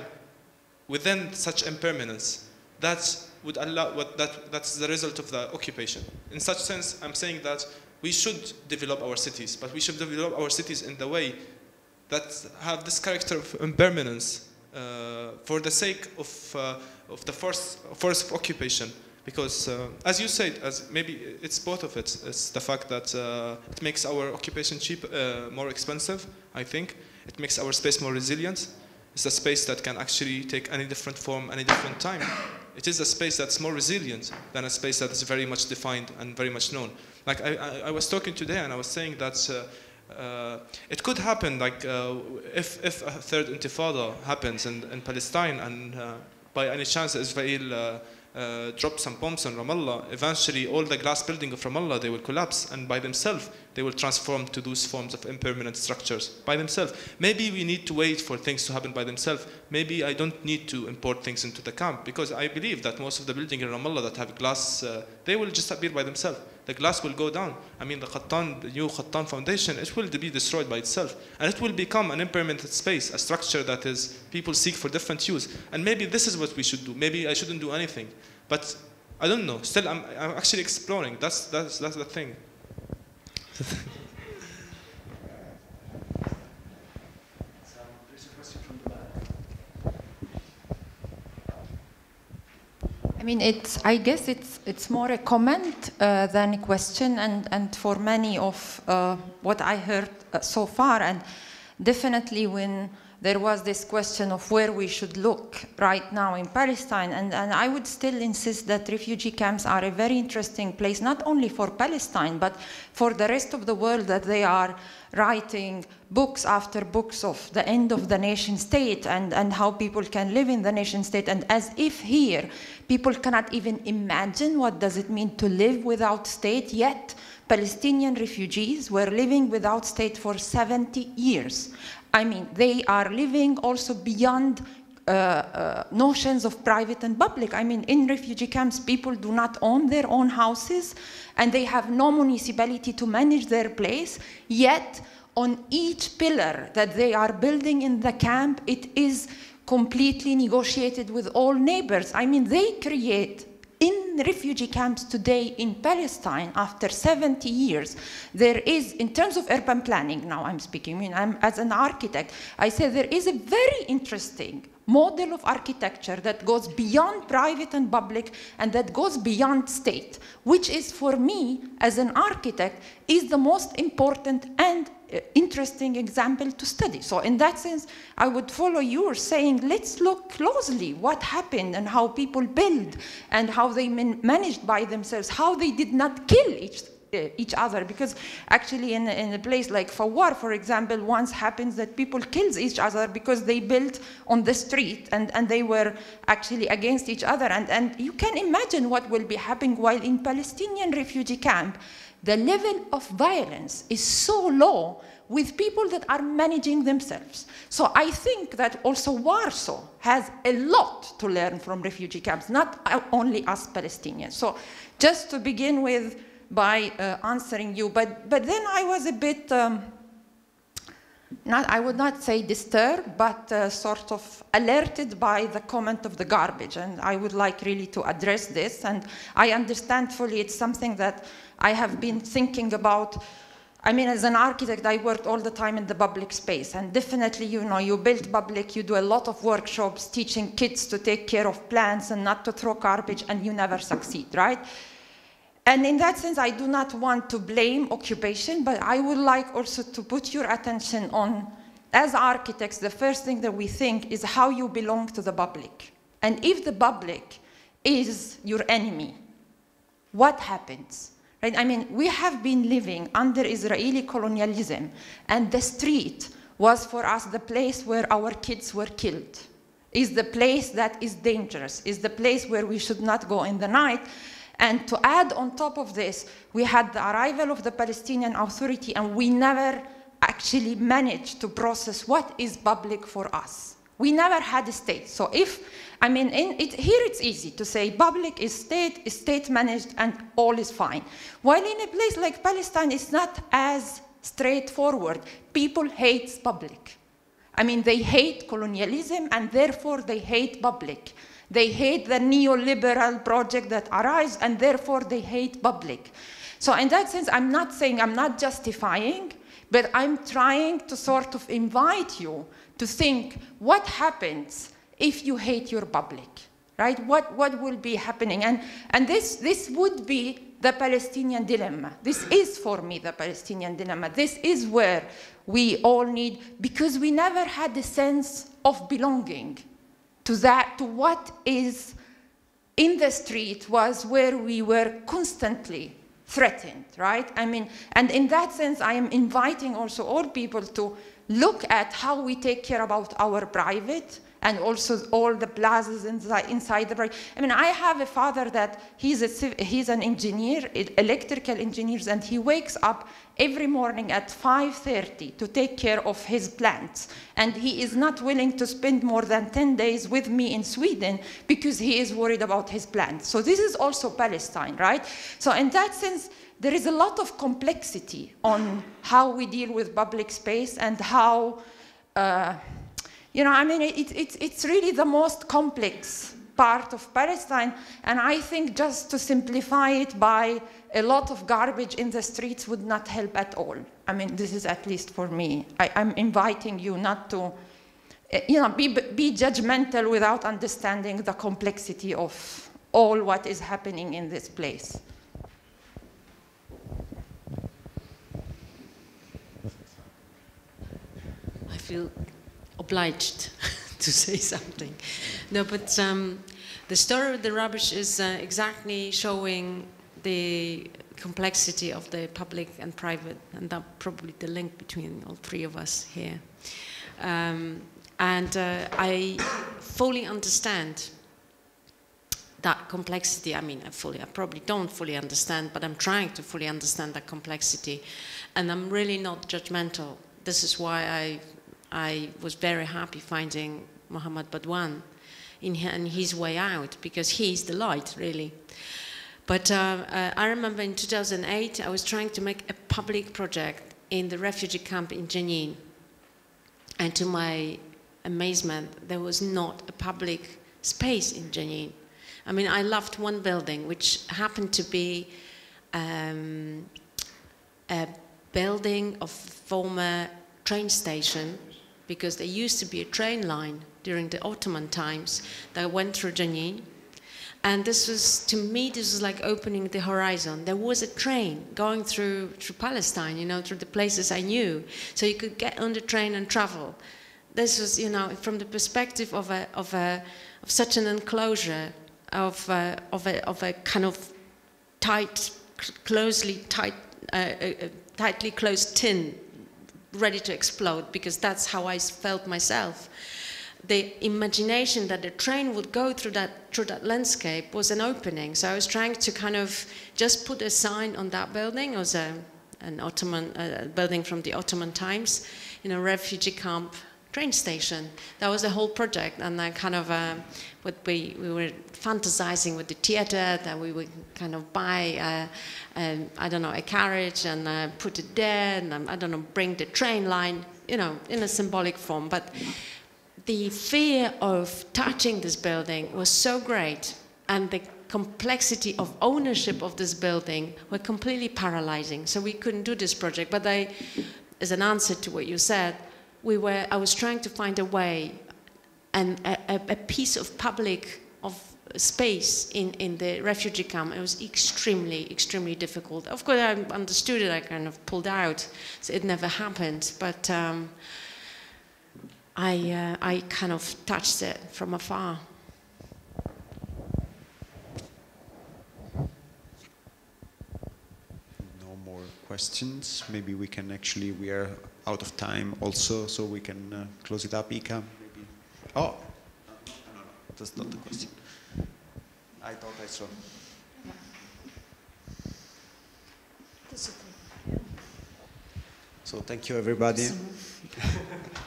within such impermanence. That would allow what that that's the result of the occupation. In such sense, I'm saying that we should develop our cities, but we should develop our cities in the way that have this character of impermanence uh, for the sake of, uh, of the force, force of occupation. Because, uh, as you said, as maybe it's both of it. It's the fact that uh, it makes our occupation cheap, uh, more expensive, I think. It makes our space more resilient. It's a space that can actually take any different form, any different time. It is a space that's more resilient than a space that is very much defined and very much known. Like I, I, I was talking today and I was saying that uh, uh, it could happen like uh, if, if a third intifada happens in, in Palestine and uh, by any chance Israel uh, drop some bombs on Ramallah, eventually all the glass building of Ramallah, they will collapse and by themselves they will transform to those forms of impermanent structures by themselves. Maybe we need to wait for things to happen by themselves. Maybe I don't need to import things into the camp because I believe that most of the buildings in Ramallah that have glass, uh, they will just appear by themselves. The glass will go down. I mean, the Qattan, the new Qattan foundation, it will be destroyed by itself. And it will become an impermanent space, a structure that is, people seek for different use. And maybe this is what we should do. Maybe I shouldn't do anything. But I don't know. Still, I'm, I'm actually exploring. That's, that's, that's the thing. I mean, it's, I guess it's, it's more a comment uh, than a question, and, and for many of uh, what I heard uh, so far, and definitely when there was this question of where we should look right now in Palestine, and, and I would still insist that refugee camps are a very interesting place, not only for Palestine, but for the rest of the world, that they are writing books after books of the end of the nation state and, and how people can live in the nation state, and as if here people cannot even imagine what does it mean to live without state, yet Palestinian refugees were living without state for 70 years. I mean, they are living also beyond uh, uh, notions of private and public. I mean, in refugee camps, people do not own their own houses and they have no municipality to manage their place, yet on each pillar that they are building in the camp, it is completely negotiated with all neighbors. I mean, they create in refugee camps today in Palestine after 70 years, there is, in terms of urban planning, now I'm speaking, I mean, I'm, as an architect, I say there is a very interesting model of architecture that goes beyond private and public and that goes beyond state, which is for me, as an architect, is the most important and interesting example to study. So in that sense, I would follow your saying, let's look closely what happened and how people build and how they man managed by themselves, how they did not kill each uh, each other because actually in, in a place like Fawar, for example, once happens that people kills each other because they built on the street and, and they were actually against each other. And, and you can imagine what will be happening while in Palestinian refugee camp, the level of violence is so low with people that are managing themselves. So I think that also Warsaw has a lot to learn from refugee camps, not only us Palestinians. So just to begin with, by uh, answering you, but, but then I was a bit, um, not, I would not say disturbed, but uh, sort of alerted by the comment of the garbage. And I would like really to address this. And I understand fully it's something that I have been thinking about. I mean, as an architect, I worked all the time in the public space. And definitely, you know, you build public, you do a lot of workshops teaching kids to take care of plants and not to throw garbage, and you never succeed, right? And in that sense, I do not want to blame occupation, but I would like also to put your attention on, as architects, the first thing that we think is how you belong to the public. And if the public is your enemy, what happens? Right? I mean, we have been living under Israeli colonialism, and the street was for us the place where our kids were killed, is the place that is dangerous, is the place where we should not go in the night. And to add on top of this, we had the arrival of the Palestinian Authority, and we never actually managed to process what is public for us. We never had a state. So if, I mean, it, here it's easy to say public is state, is state managed, and all is fine. While in a place like Palestine, it's not as straightforward. People hate public. I mean, they hate colonialism, and therefore they hate public. They hate the neoliberal project that arrives, and therefore they hate public. So in that sense, I'm not saying, I'm not justifying, but I'm trying to sort of invite you to think what happens if you hate your public, right? What, what will be happening? And, and this, this would be the Palestinian dilemma. This is for me the Palestinian dilemma. This is where we all need, because we never had a sense of belonging to that, to what is in the street was where we were constantly threatened, right? I mean, and in that sense, I am inviting also all people to look at how we take care about our private and also all the plazas inside, inside the break. I mean, I have a father that he's, a, he's an engineer, electrical engineers, and he wakes up every morning at 5.30 to take care of his plants. And he is not willing to spend more than 10 days with me in Sweden because he is worried about his plants. So this is also Palestine, right? So in that sense, there is a lot of complexity on how we deal with public space and how uh, you know, I mean, it, it, it's really the most complex part of Palestine. And I think just to simplify it by a lot of garbage in the streets would not help at all. I mean, this is at least for me. I, am inviting you not to, eh, you know, be, be judgmental without understanding the complexity of all what is happening in this place. I feel obliged to say something. No, but um, the story of the rubbish is uh, exactly showing the complexity of the public and private, and that probably the link between all three of us here. Um, and uh, I fully understand that complexity. I mean, I fully, I probably don't fully understand, but I'm trying to fully understand that complexity, and I'm really not judgmental. This is why I I was very happy finding Mohammed Badwan in, in his way out because he's the light, really. But uh, uh, I remember in 2008, I was trying to make a public project in the refugee camp in Jenin. And to my amazement, there was not a public space in Jenin. I mean, I loved one building, which happened to be um, a building of former train station because there used to be a train line during the Ottoman times that went through Jenin. And this was, to me, this was like opening the horizon. There was a train going through, through Palestine, you know, through the places I knew. So you could get on the train and travel. This was, you know, from the perspective of, a, of, a, of such an enclosure, of, a, of, a, of a kind of tight, closely tight, uh, uh, tightly closed tin ready to explode because that's how I felt myself. The imagination that the train would go through that through that landscape was an opening. So I was trying to kind of just put a sign on that building. It was a, an Ottoman uh, building from the Ottoman times in a refugee camp train station. That was the whole project, and I kind of uh, what we we were fantasizing with the theater that we would kind of buy, uh, a, I don't know, a carriage and uh, put it there, and um, I don't know, bring the train line, you know, in a symbolic form. But the fear of touching this building was so great, and the complexity of ownership of this building were completely paralyzing. So we couldn't do this project. But I, as an answer to what you said, we were, I was trying to find a way and a, a piece of public of space in, in the refugee camp. It was extremely, extremely difficult. Of course, I understood it. I kind of pulled out. So it never happened. But um, I, uh, I kind of touched it from afar. No more questions. Maybe we can actually, we are out of time also, so we can uh, close it up, Ika. Maybe. Oh, no, no, no, that's not the question. I thought I saw. So thank you, everybody.